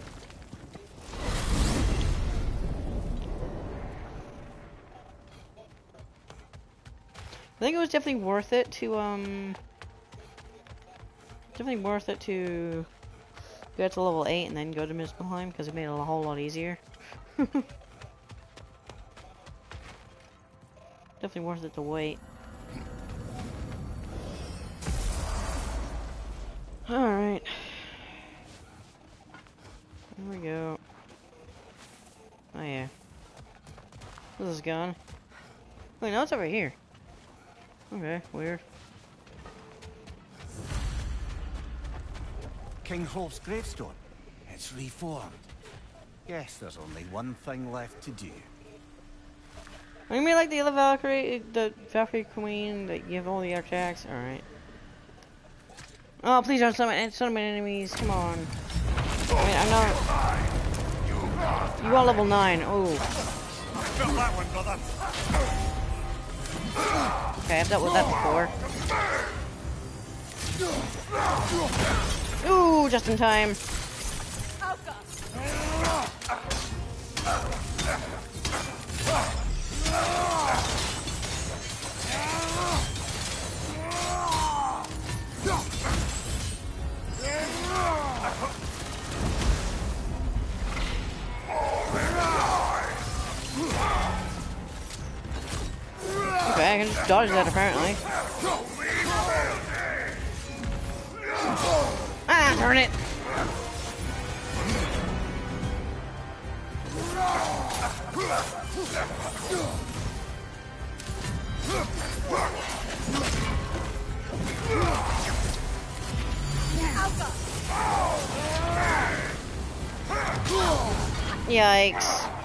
I think it was definitely worth it to, um... Definitely worth it to get to level 8 and then go to Miss Muspelheim, because it made it a whole lot easier. definitely worth it to wait. Alright. Here we go. Oh yeah. This is gone. Wait, no, it's over here. Okay, weird. King Hrolf's gravestone. It's reformed. Guess there's only one thing left to do. Oh, you mean like the other Valkyrie, the Valkyrie Queen that you have all the attacks? Alright. Oh, please don't summon, summon enemies, come on. I mean, I'm not... You are level 9, oh. Okay, I've dealt with that before. Ooh, just in time. Okay, I can just dodge that apparently. Ah, darn it! Yikes.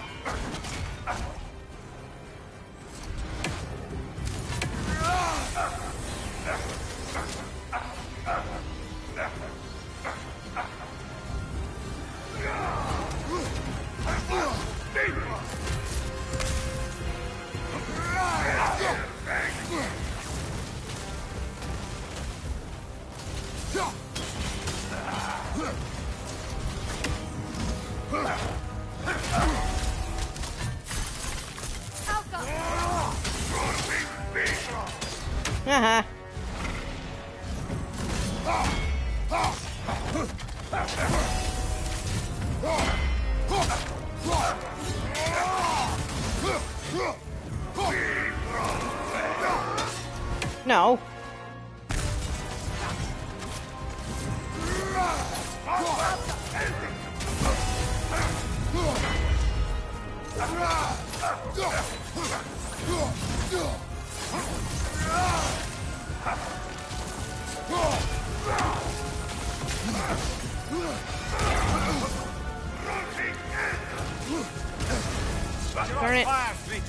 No. Darn it. It.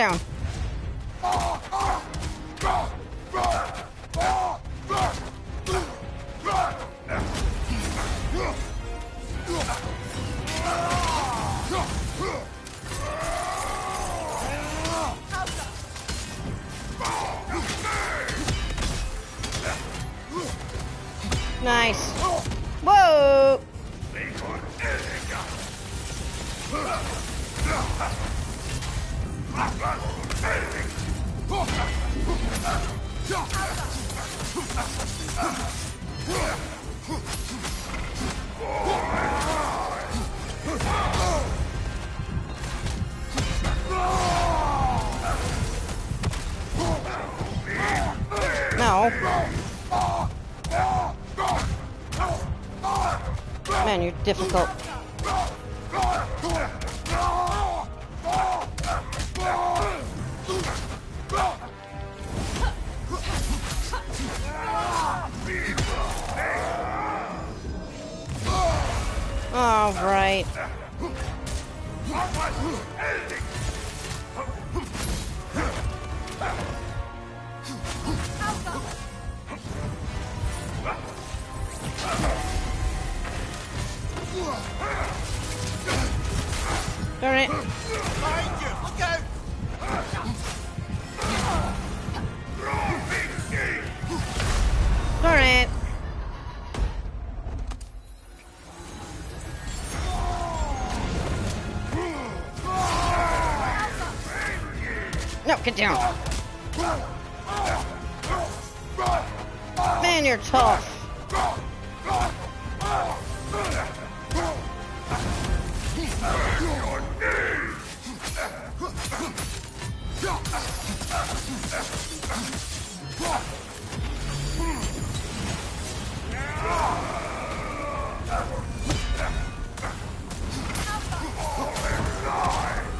Down. Man, you're Get down. Man, you're tough.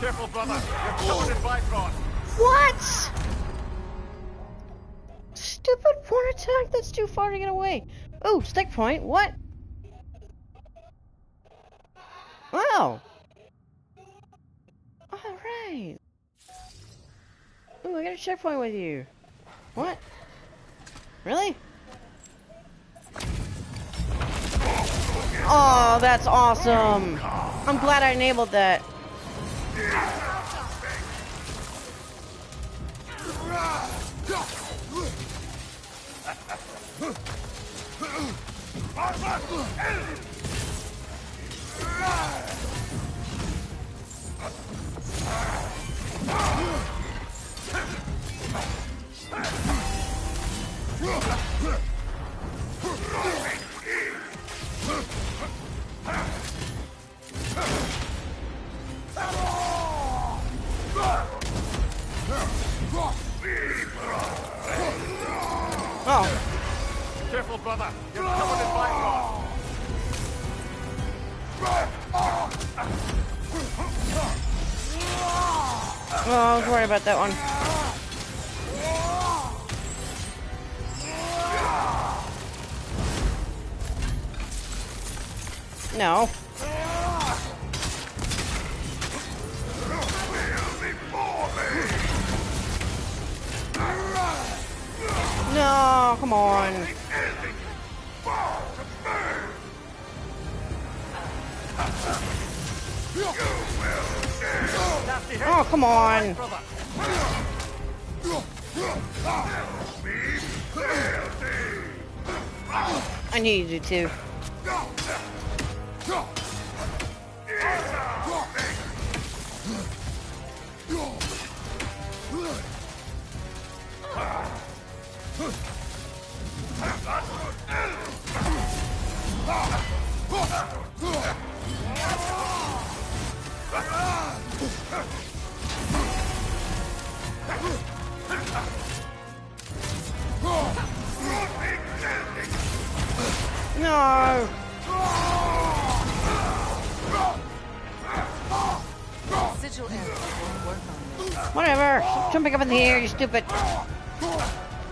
Careful, brother. You're covered in Bifrost. What? Stupid one attack. That's too far to get away. Oh, stick point. What? Wow. All right. Ooh, I got a checkpoint with you. What? Really? Oh, that's awesome. I'm glad I enabled that. Come on! Oh, Careful, brother. You're covered in Bifrost. oh, I was worried about that one. No. No, come on. Oh, come on. I knew you did too. No. Sigil arrows won't work on this. Whatever. Stop jumping up in the air, you stupid.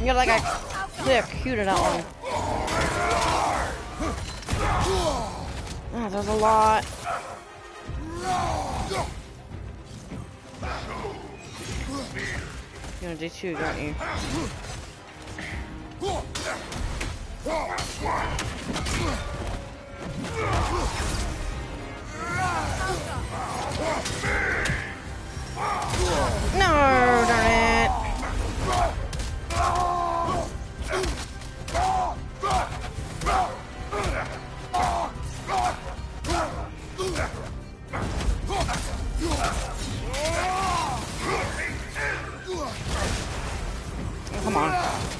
You got like a clear cuter that one. Ah, oh, there's a lot. You're gonna do two, don't you? Oh. No, darn it. Come on.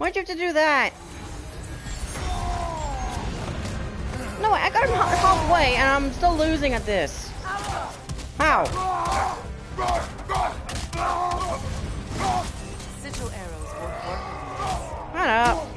Why'd you have to do that? No, I got him halfway and I'm still losing at this. How? Sigil arrows work. Shut up.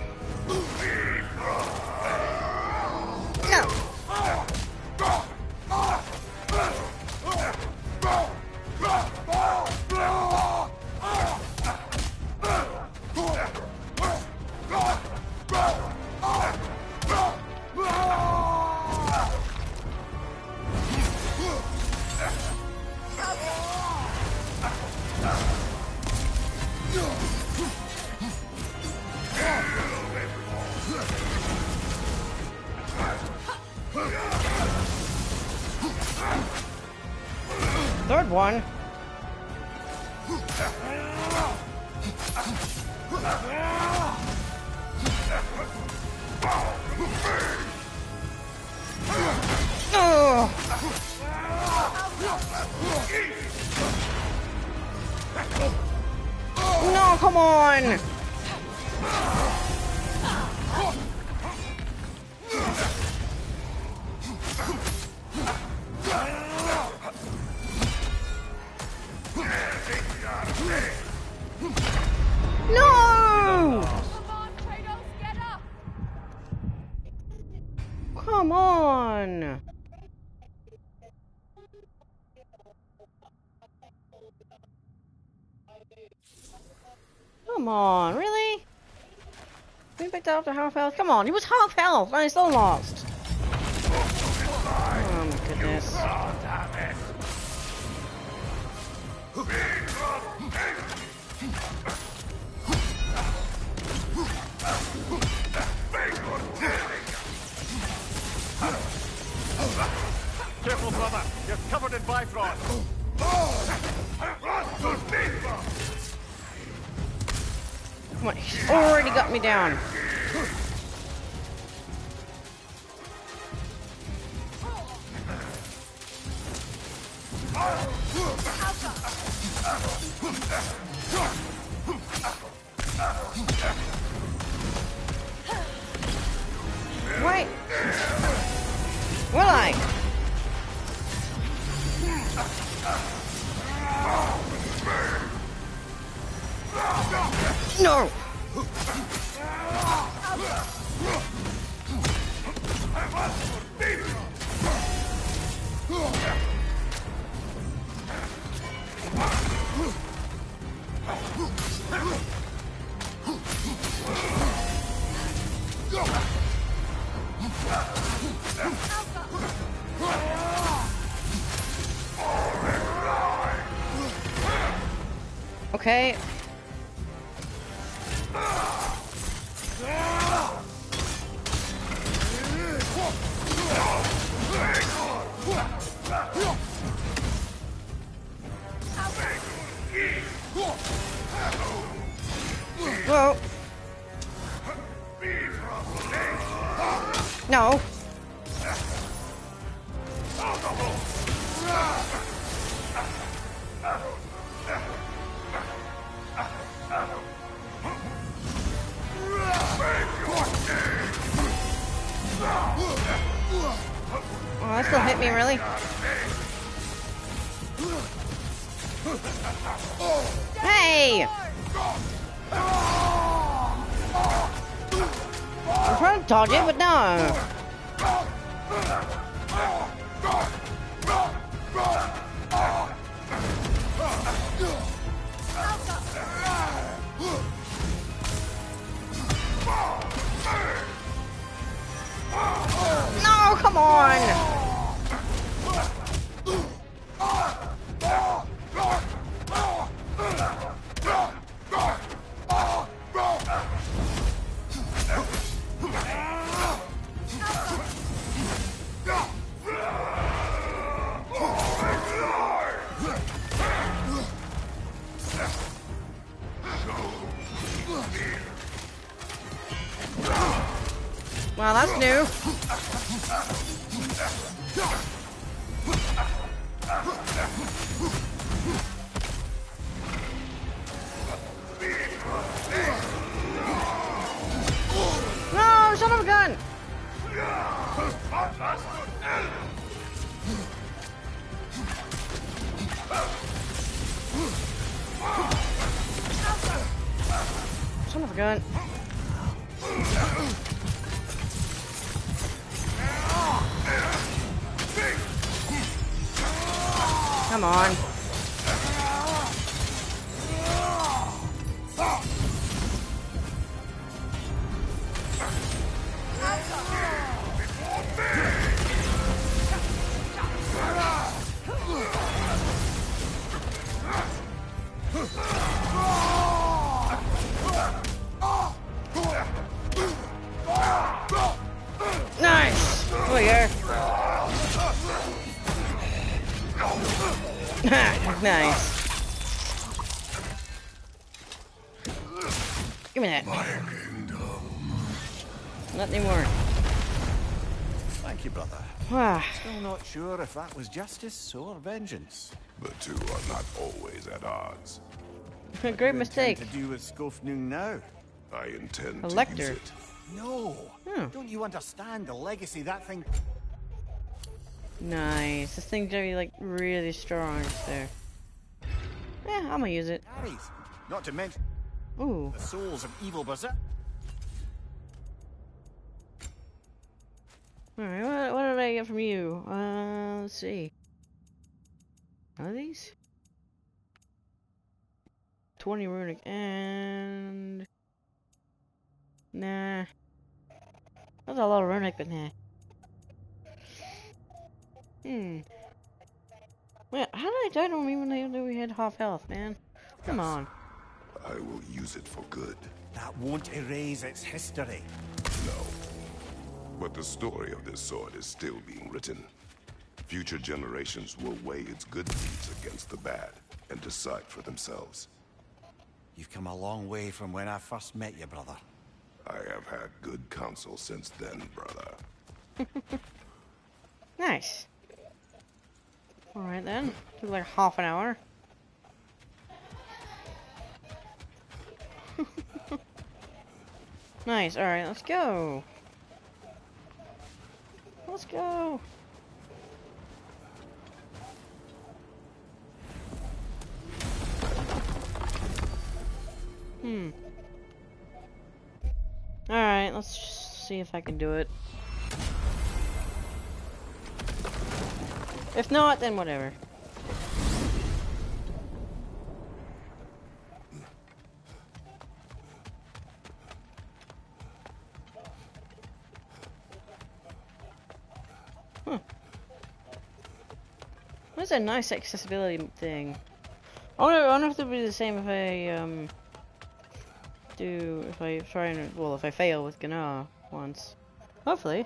Come on, really? We picked up to half health. Come on, he was half health and I still lost. Oh my goodness. Careful, brother. You're covered in Bifrost. Come on, he's already got me down. Wait. Will I? No. Okay. No. Oh, that still hit me, really? Hey! I'm trying to dodge it, but no. Come on. Still not sure if that was justice or vengeance. The two are not always at odds. A great mistake. to do with Skofnung now? I intend A to use it. No. Hmm. Don't you understand the legacy that thing? Nice. This thing's gonna be like really strong there. Yeah, I'm gonna use it. Not to mention Ooh. the souls of evil berserk. Alright, what, what did I get from you? Uh, let's see. None of these? 20 runic and... Nah. That's a lot of runic, but nah. Hmm. Wait, how did I die to him even though we had half health, man? Come on. I will use it for good. That won't erase its history. No. But the story of this sword is still being written. Future generations will weigh its good deeds against the bad and decide for themselves. You've come a long way from when I first met you, brother. I have had good counsel since then, brother. Nice. Alright then. Took like half an hour. nice, alright, let's go. Let's go. Hmm. Alright, let's see if I can do it. If not, then whatever. A nice accessibility thing. I wonder, I wonder if it'll be the same if I um do if I try and well if I fail with Gná once. Hopefully.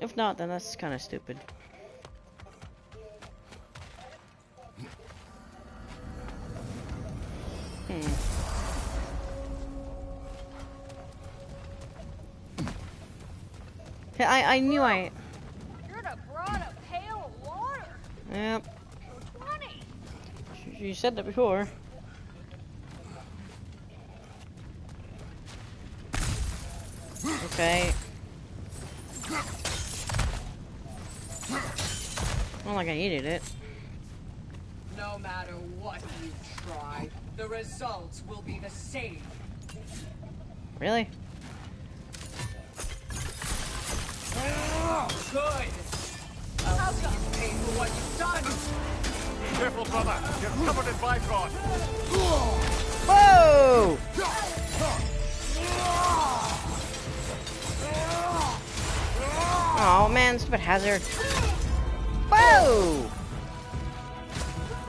If not, then that's kind of stupid. Hmm. I I knew I. Should have brought a pail of water. Yep. For 20. You- You said that before. Okay. Not like I needed it. No matter what you try, the results will be the same. Really? Good. I'll see you pay for what you've done. Careful, brother. You're covered in Bifrost. Whoa! Oh man, stupid hazard. Whoa!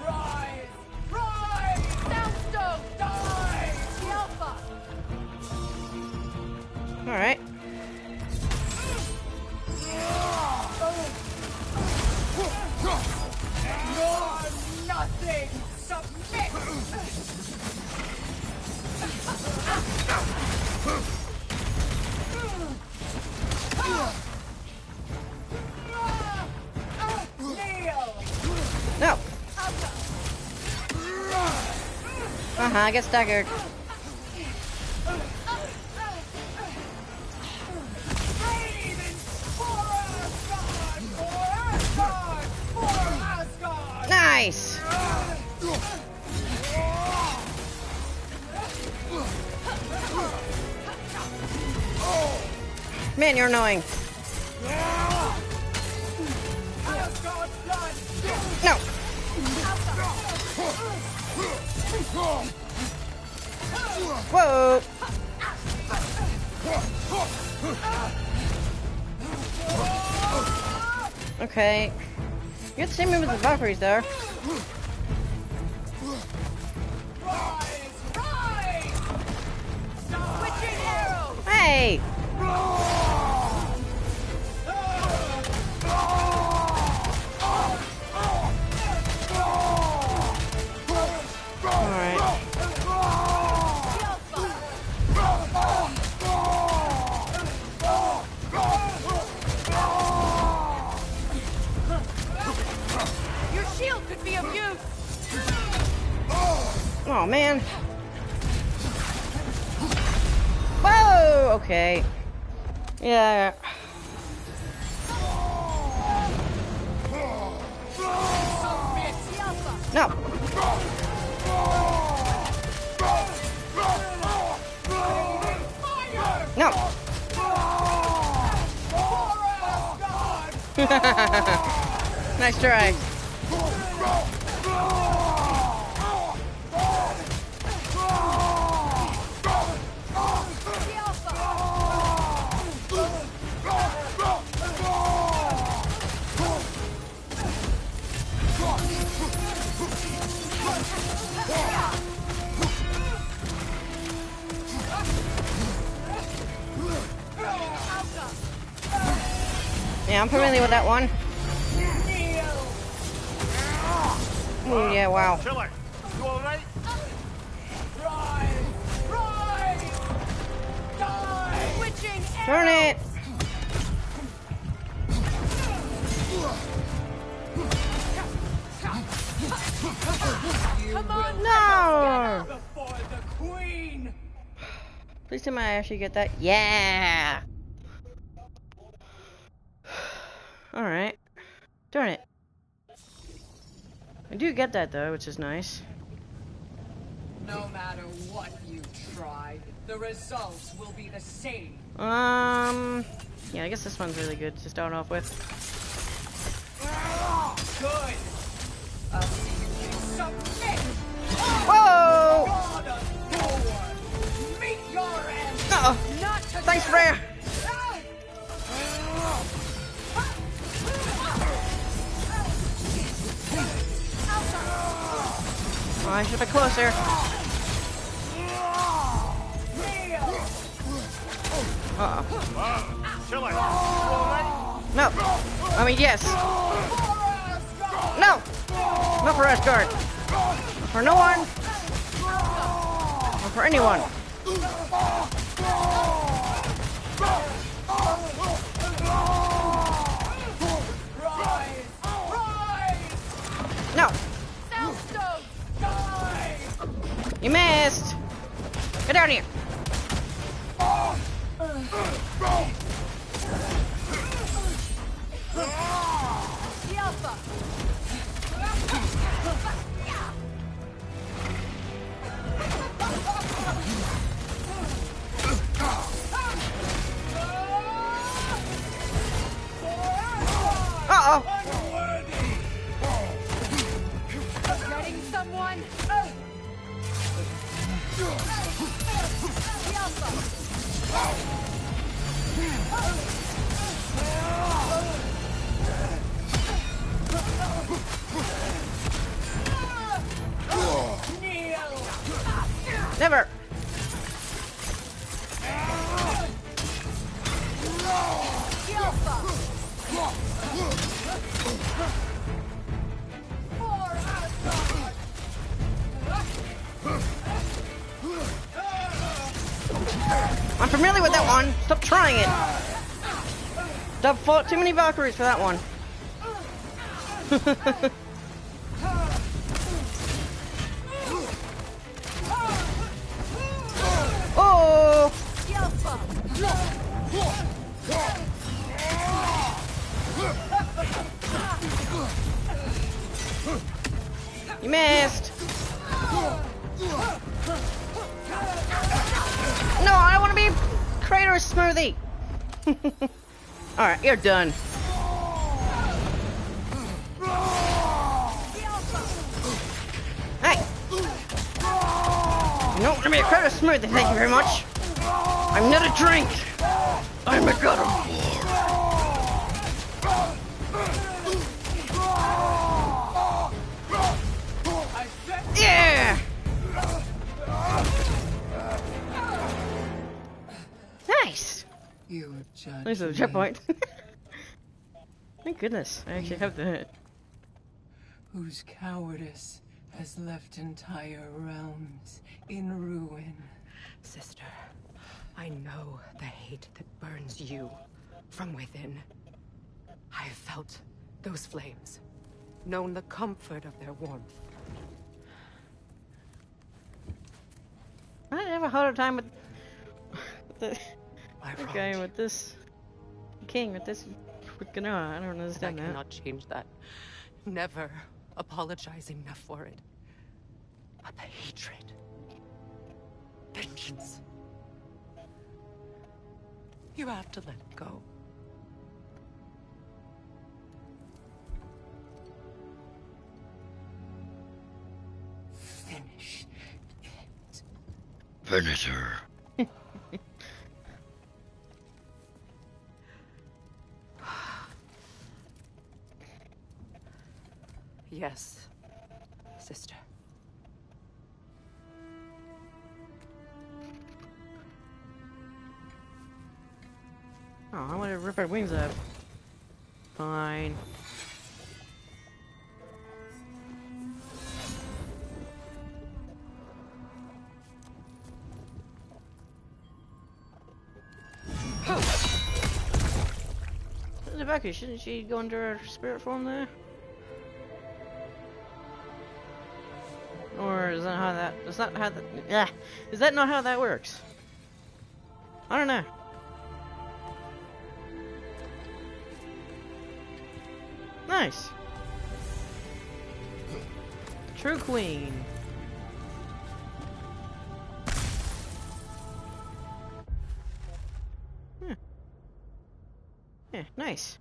Rise! Rise! Soundstone, die! The Alpha. Alright. I get staggered. Valkyries there. Actually get that. Yeah! Alright. Darn it. I do get that though, which is nice. No matter what you try, the results will be the same. Um, yeah, I guess this one's really good to start off with. I should be closer. Uh oh. No! I mean, yes! No! Not for Asgard! For no one! Or for anyone! Too many Valkyries for that one. you're done. Hey! Want to be a Kratos Smoothie, thank you very much. I'm not a drink. I'm a god of war. Yeah! Nice! You little me. checkpoint. Thank goodness, I actually have the hit. whose cowardice has left entire realms in ruin. Sister, I know the hate that burns you from within. I have felt those flames, known the comfort of their warmth. I have a harder time with the, the guy with this king with this freaking I don't and I understand that. cannot change that. Never apologize enough for it. But the hatred, vengeance, you have to let it go. Finish it. Finish her. Yes, sister. Oh, I want to rip her wings up. Fine. Rebecca, shouldn't she go into her spirit form there? Is that how that? Is that how that? Yeah, is that not how that works? I don't know. Nice. True Queen. Hmm. Yeah, nice.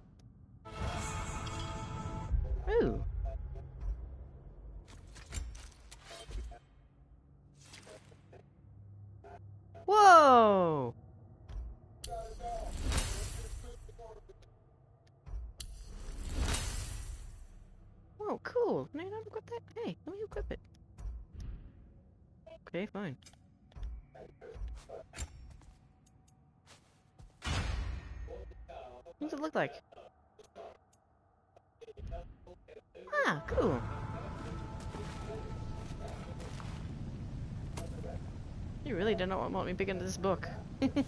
Did not want me big into this book. Can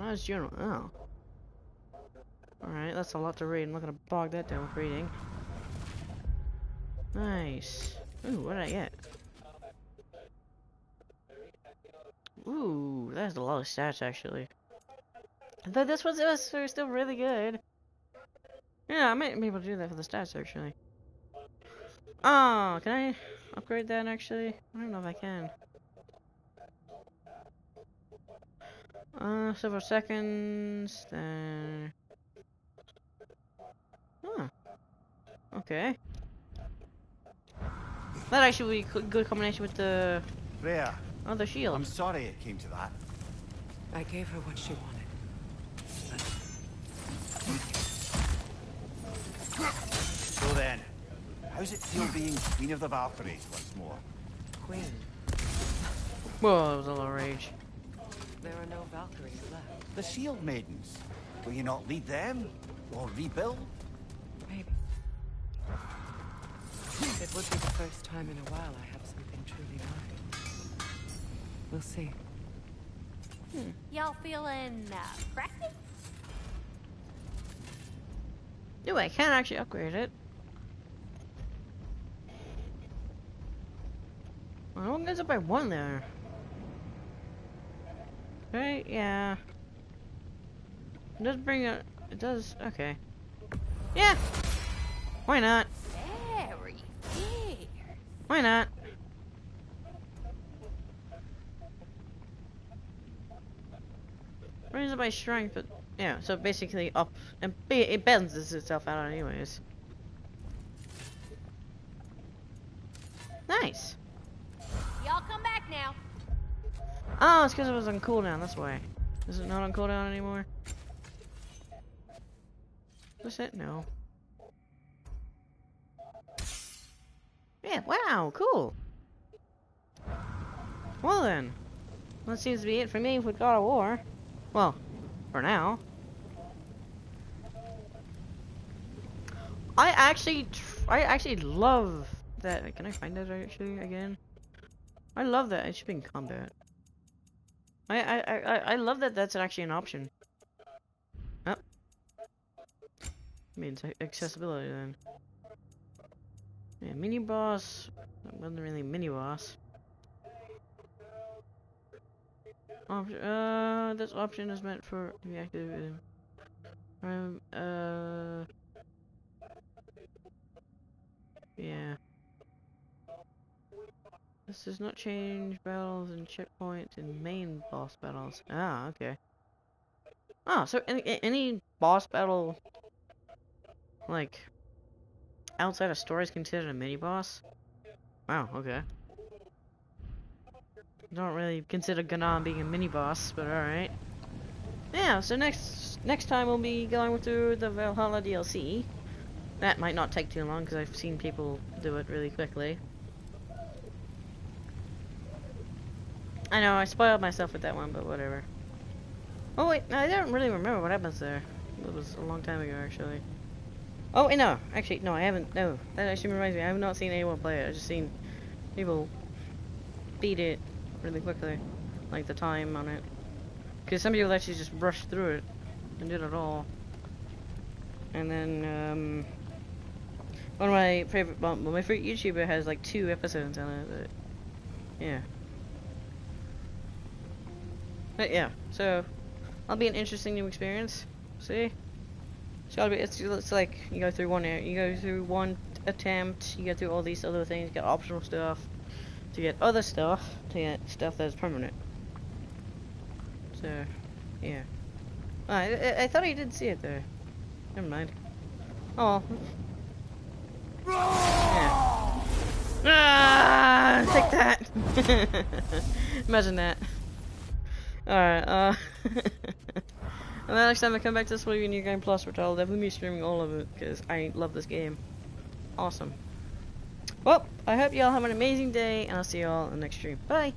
I as general? Oh. Alright, that's a lot to read. I'm not gonna bog that down with reading. Nice. Ooh, what did I get? Ooh, that's a lot of stats actually. I thought this was still really good. Yeah, I might be able to do that for the stats actually. Oh, can I upgrade that actually? I don't know if I can. Uh, several seconds, then... Huh. Okay. That actually would be a good combination with the Rhea, other shield. I'm sorry it came to that. I gave her what she wanted. How's it feel being Queen of the Valkyries once more? Queen, Whoa, that was a low rage. there are no Valkyries left. The Shield Maidens. Will you not lead them? Or rebuild? Maybe. It would be the first time in a while I have something truly mine. We'll see. Y'all feeling uh, crafty? Ooh, I can't actually upgrade it. Well, it only goes up by one there. Right, yeah. It does bring it. It does. Okay. Yeah. Why not? Very fierce. Why not? Raise it by strength, but yeah, so basically up and it balances itself out anyways. Nice. Now. Oh, it's because it was on cooldown, that's why. Is it not on cooldown anymore? Was it? No. Yeah, wow, cool. Well then, that seems to be it for me with God of War. Well, for now. I actually, I actually love that. Can I find that actually again? I love that it should be in combat. I, I, I, I love that that's actually an option. Oh. Means accessibility then. Yeah, mini boss. That wasn't really mini boss. Op uh, this option is meant for activated. Um, uh, yeah. This does not change battles and checkpoints in main boss battles. Ah, okay. Ah, so any any boss battle, like outside of story, is considered a mini boss. Wow. Okay. Don't really consider Ganon being a mini boss, but alright. Yeah, so next next time we'll be going through the Valhalla DLC. That might not take too long because I've seen people do it really quickly. I know, I spoiled myself with that one, but whatever. Oh wait, I don't really remember what happens there. It was a long time ago, actually. Oh, wait, no. Actually, no, I haven't. No, that actually reminds me. I have not seen anyone play it. I've just seen people beat it really quickly, like the time on it. Because some people actually just rushed through it and did it all. And then, um, one of my favorite, well, my favorite YouTuber has like two episodes on it. But, yeah. But yeah, so that'll be an interesting new experience. See? it's gotta it's, it's like you go through one you go through one attempt, you go through all these other things, get optional stuff, to get other stuff, to get stuff that's permanent. So, yeah. Oh, I, I, thought I did see it there. Never mind. Oh. Yeah. Ah, take that. Imagine that. Alright, uh. and then next time I come back to this with New Game Plus, which I'll definitely be streaming all of it, because I love this game. Awesome. Well, I hope y'all have an amazing day, and I'll see y'all in the next stream. Bye!